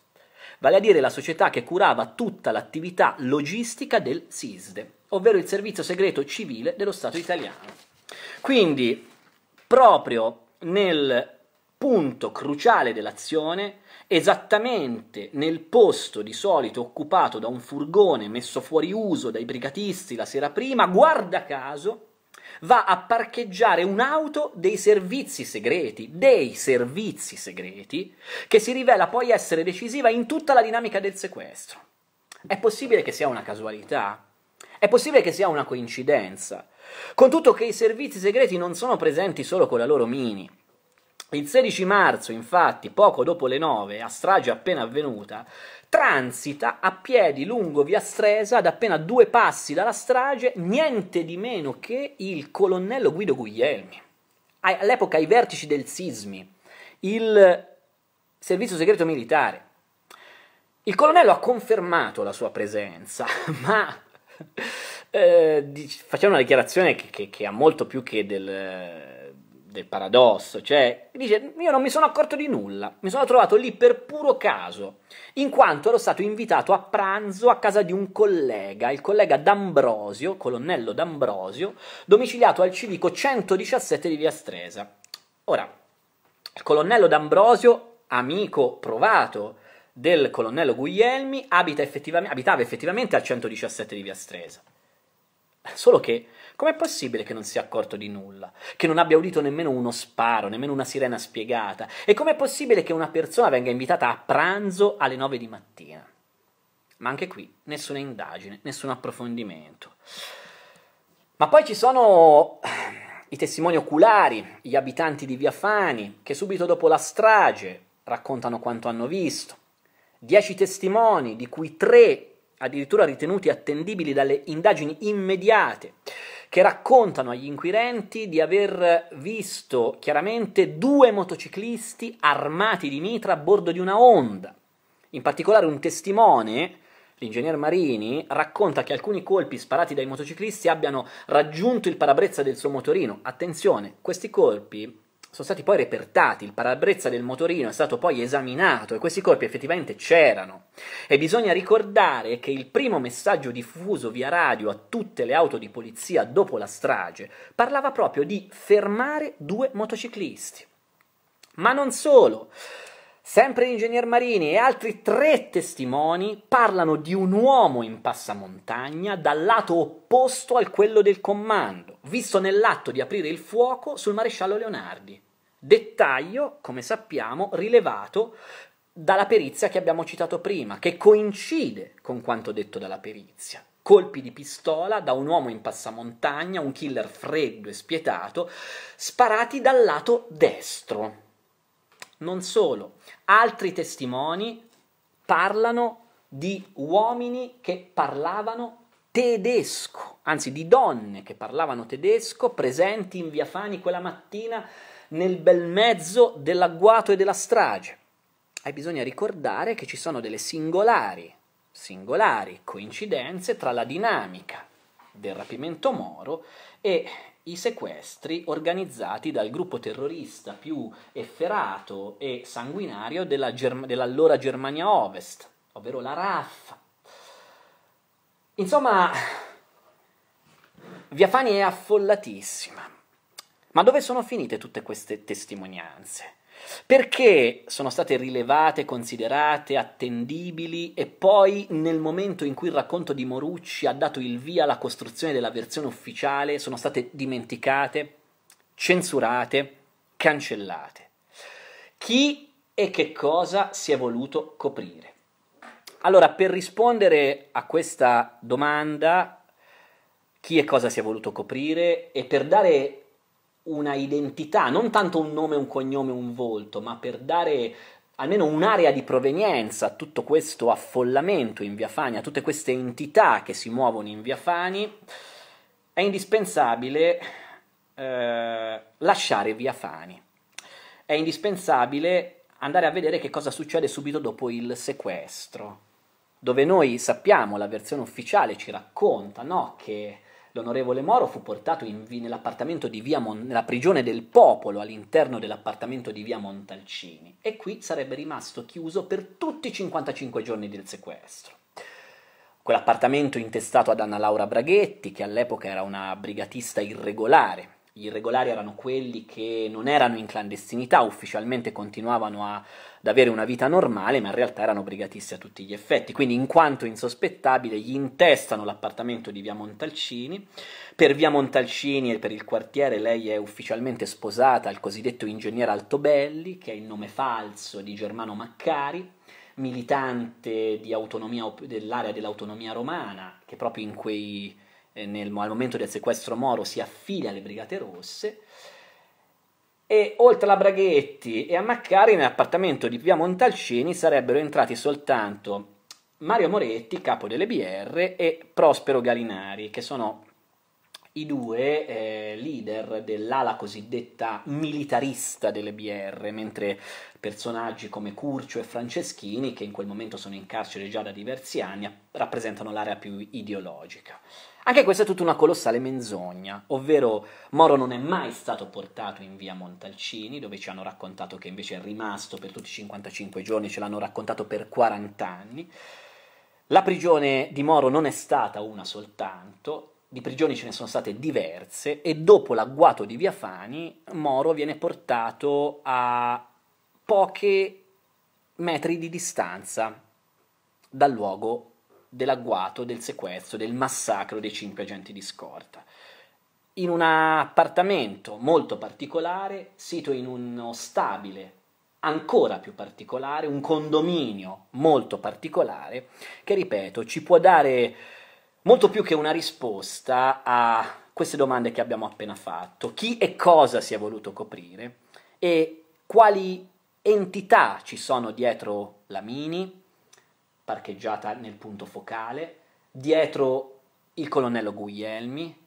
vale a dire la società che curava tutta l'attività logistica del SISDE, ovvero il Servizio Segreto Civile dello Stato italiano. Quindi, proprio nel punto cruciale dell'azione, esattamente nel posto di solito occupato da un furgone messo fuori uso dai brigatisti la sera prima, guarda caso, va a parcheggiare un'auto dei servizi segreti, dei servizi segreti, che si rivela poi essere decisiva in tutta la dinamica del sequestro. È possibile che sia una casualità? È possibile che sia una coincidenza? Con tutto che i servizi segreti non sono presenti solo con la loro mini. Il 16 marzo, infatti, poco dopo le 9, a strage appena avvenuta, transita a piedi lungo via Stresa ad appena due passi dalla strage niente di meno che il colonnello Guido Guglielmi, all'epoca ai vertici del Sismi, il servizio segreto militare. Il colonnello ha confermato la sua presenza, ma eh, faceva una dichiarazione che, che, che ha molto più che del del paradosso, cioè dice io non mi sono accorto di nulla, mi sono trovato lì per puro caso, in quanto ero stato invitato a pranzo a casa di un collega, il collega D'Ambrosio, colonnello D'Ambrosio, domiciliato al civico 117 di Via Stresa. Ora, il colonnello D'Ambrosio, amico provato del colonnello Guglielmi, abita effettivamente, abitava effettivamente al 117 di Via Stresa. Solo che Com'è possibile che non sia accorto di nulla? Che non abbia udito nemmeno uno sparo, nemmeno una sirena spiegata? E com'è possibile che una persona venga invitata a pranzo alle 9 di mattina? Ma anche qui nessuna indagine, nessun approfondimento. Ma poi ci sono i testimoni oculari, gli abitanti di Via Fani, che subito dopo la strage raccontano quanto hanno visto. Dieci testimoni, di cui tre addirittura ritenuti attendibili dalle indagini immediate che raccontano agli inquirenti di aver visto chiaramente due motociclisti armati di mitra a bordo di una Honda. In particolare un testimone, l'ingegner Marini, racconta che alcuni colpi sparati dai motociclisti abbiano raggiunto il parabrezza del suo motorino. Attenzione, questi colpi sono stati poi repertati, il parabrezza del motorino è stato poi esaminato e questi colpi effettivamente c'erano. E bisogna ricordare che il primo messaggio diffuso via radio a tutte le auto di polizia dopo la strage parlava proprio di fermare due motociclisti. Ma non solo. Sempre l'ingegner Marini e altri tre testimoni parlano di un uomo in passamontagna dal lato opposto al quello del comando, visto nell'atto di aprire il fuoco sul maresciallo Leonardi. Dettaglio, come sappiamo, rilevato dalla perizia che abbiamo citato prima, che coincide con quanto detto dalla perizia. Colpi di pistola da un uomo in passamontagna, un killer freddo e spietato, sparati dal lato destro. Non solo, altri testimoni parlano di uomini che parlavano tedesco, anzi di donne che parlavano tedesco presenti in via Fani quella mattina nel bel mezzo dell'agguato e della strage. E bisogna ricordare che ci sono delle singolari, singolari coincidenze tra la dinamica del rapimento Moro e i sequestri organizzati dal gruppo terrorista più efferato e sanguinario della Germ- dell'allora Germania Ovest, ovvero la RAF. Insomma, Via Fani è affollatissima. Ma dove sono finite tutte queste testimonianze? Perché sono state rilevate, considerate attendibili e poi nel momento in cui il racconto di Morucci ha dato il via alla costruzione della versione ufficiale sono state dimenticate, censurate, cancellate? Chi e che cosa si è voluto coprire? Allora, per rispondere a questa domanda, chi e cosa si è voluto coprire e per dare una identità, non tanto un nome, un cognome, un volto, ma per dare almeno un'area di provenienza a tutto questo affollamento in Via Fani, a tutte queste entità che si muovono in Via Fani, è indispensabile eh, lasciare Via Fani. È indispensabile andare a vedere che cosa succede subito dopo il sequestro, dove noi sappiamo, la versione ufficiale ci racconta no, che l'onorevole Moro fu portato in, nell'appartamento di via Mon, nella prigione del popolo all'interno dell'appartamento di via Montalcini e qui sarebbe rimasto chiuso per tutti i 55 giorni del sequestro. Quell'appartamento intestato ad Anna Laura Braghetti, che all'epoca era una brigatista irregolare, gli irregolari erano quelli che non erano in clandestinità, ufficialmente continuavano a, ad avere una vita normale, ma in realtà erano brigatisti a tutti gli effetti. Quindi, in quanto insospettabile, gli intestano l'appartamento di via Montalcini. Per via Montalcini e per il quartiere lei è ufficialmente sposata al cosiddetto ingegnere Altobelli, che è il nome falso di Germano Maccari, militante dell'area dell'autonomia romana, che proprio in quei nel, al momento del sequestro Moro si affilia alle Brigate Rosse e oltre a Braghetti e a Maccari nell'appartamento di via Montalcini sarebbero entrati soltanto Mario Moretti, capo delle BR, e Prospero Galinari, che sono i due eh, leader dell'ala cosiddetta militarista delle BR, mentre personaggi come Curcio e Franceschini, che in quel momento sono in carcere già da diversi anni, rappresentano l'area più ideologica. Anche questa è tutta una colossale menzogna, ovvero Moro non è mai stato portato in via Montalcini, dove ci hanno raccontato che invece è rimasto per tutti i 55 giorni, ce l'hanno raccontato per 40 anni. La prigione di Moro non è stata una soltanto, di prigioni ce ne sono state diverse e dopo l'agguato di Via Fani Moro viene portato a pochi metri di distanza dal luogo dell'agguato, del sequestro, del massacro dei cinque agenti di scorta. In un appartamento molto particolare, sito in uno stabile ancora più particolare, un condominio molto particolare, che ripeto, ci può dare molto più che una risposta a queste domande che abbiamo appena fatto. Chi e cosa si è voluto coprire e quali entità ci sono dietro la Mini, parcheggiata nel punto focale, dietro il colonnello Guglielmi,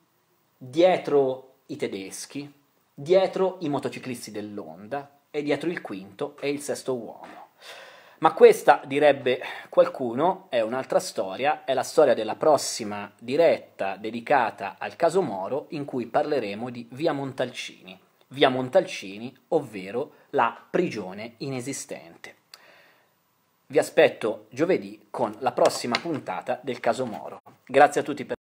dietro i tedeschi, dietro i motociclisti dell'Onda e dietro il quinto e il sesto uomo. Ma questa, direbbe qualcuno, è un'altra storia, è la storia della prossima diretta dedicata al caso Moro in cui parleremo di Via Montalcini. Via Montalcini, ovvero la prigione inesistente. Vi aspetto giovedì con la prossima puntata del caso Moro. Grazie a tutti per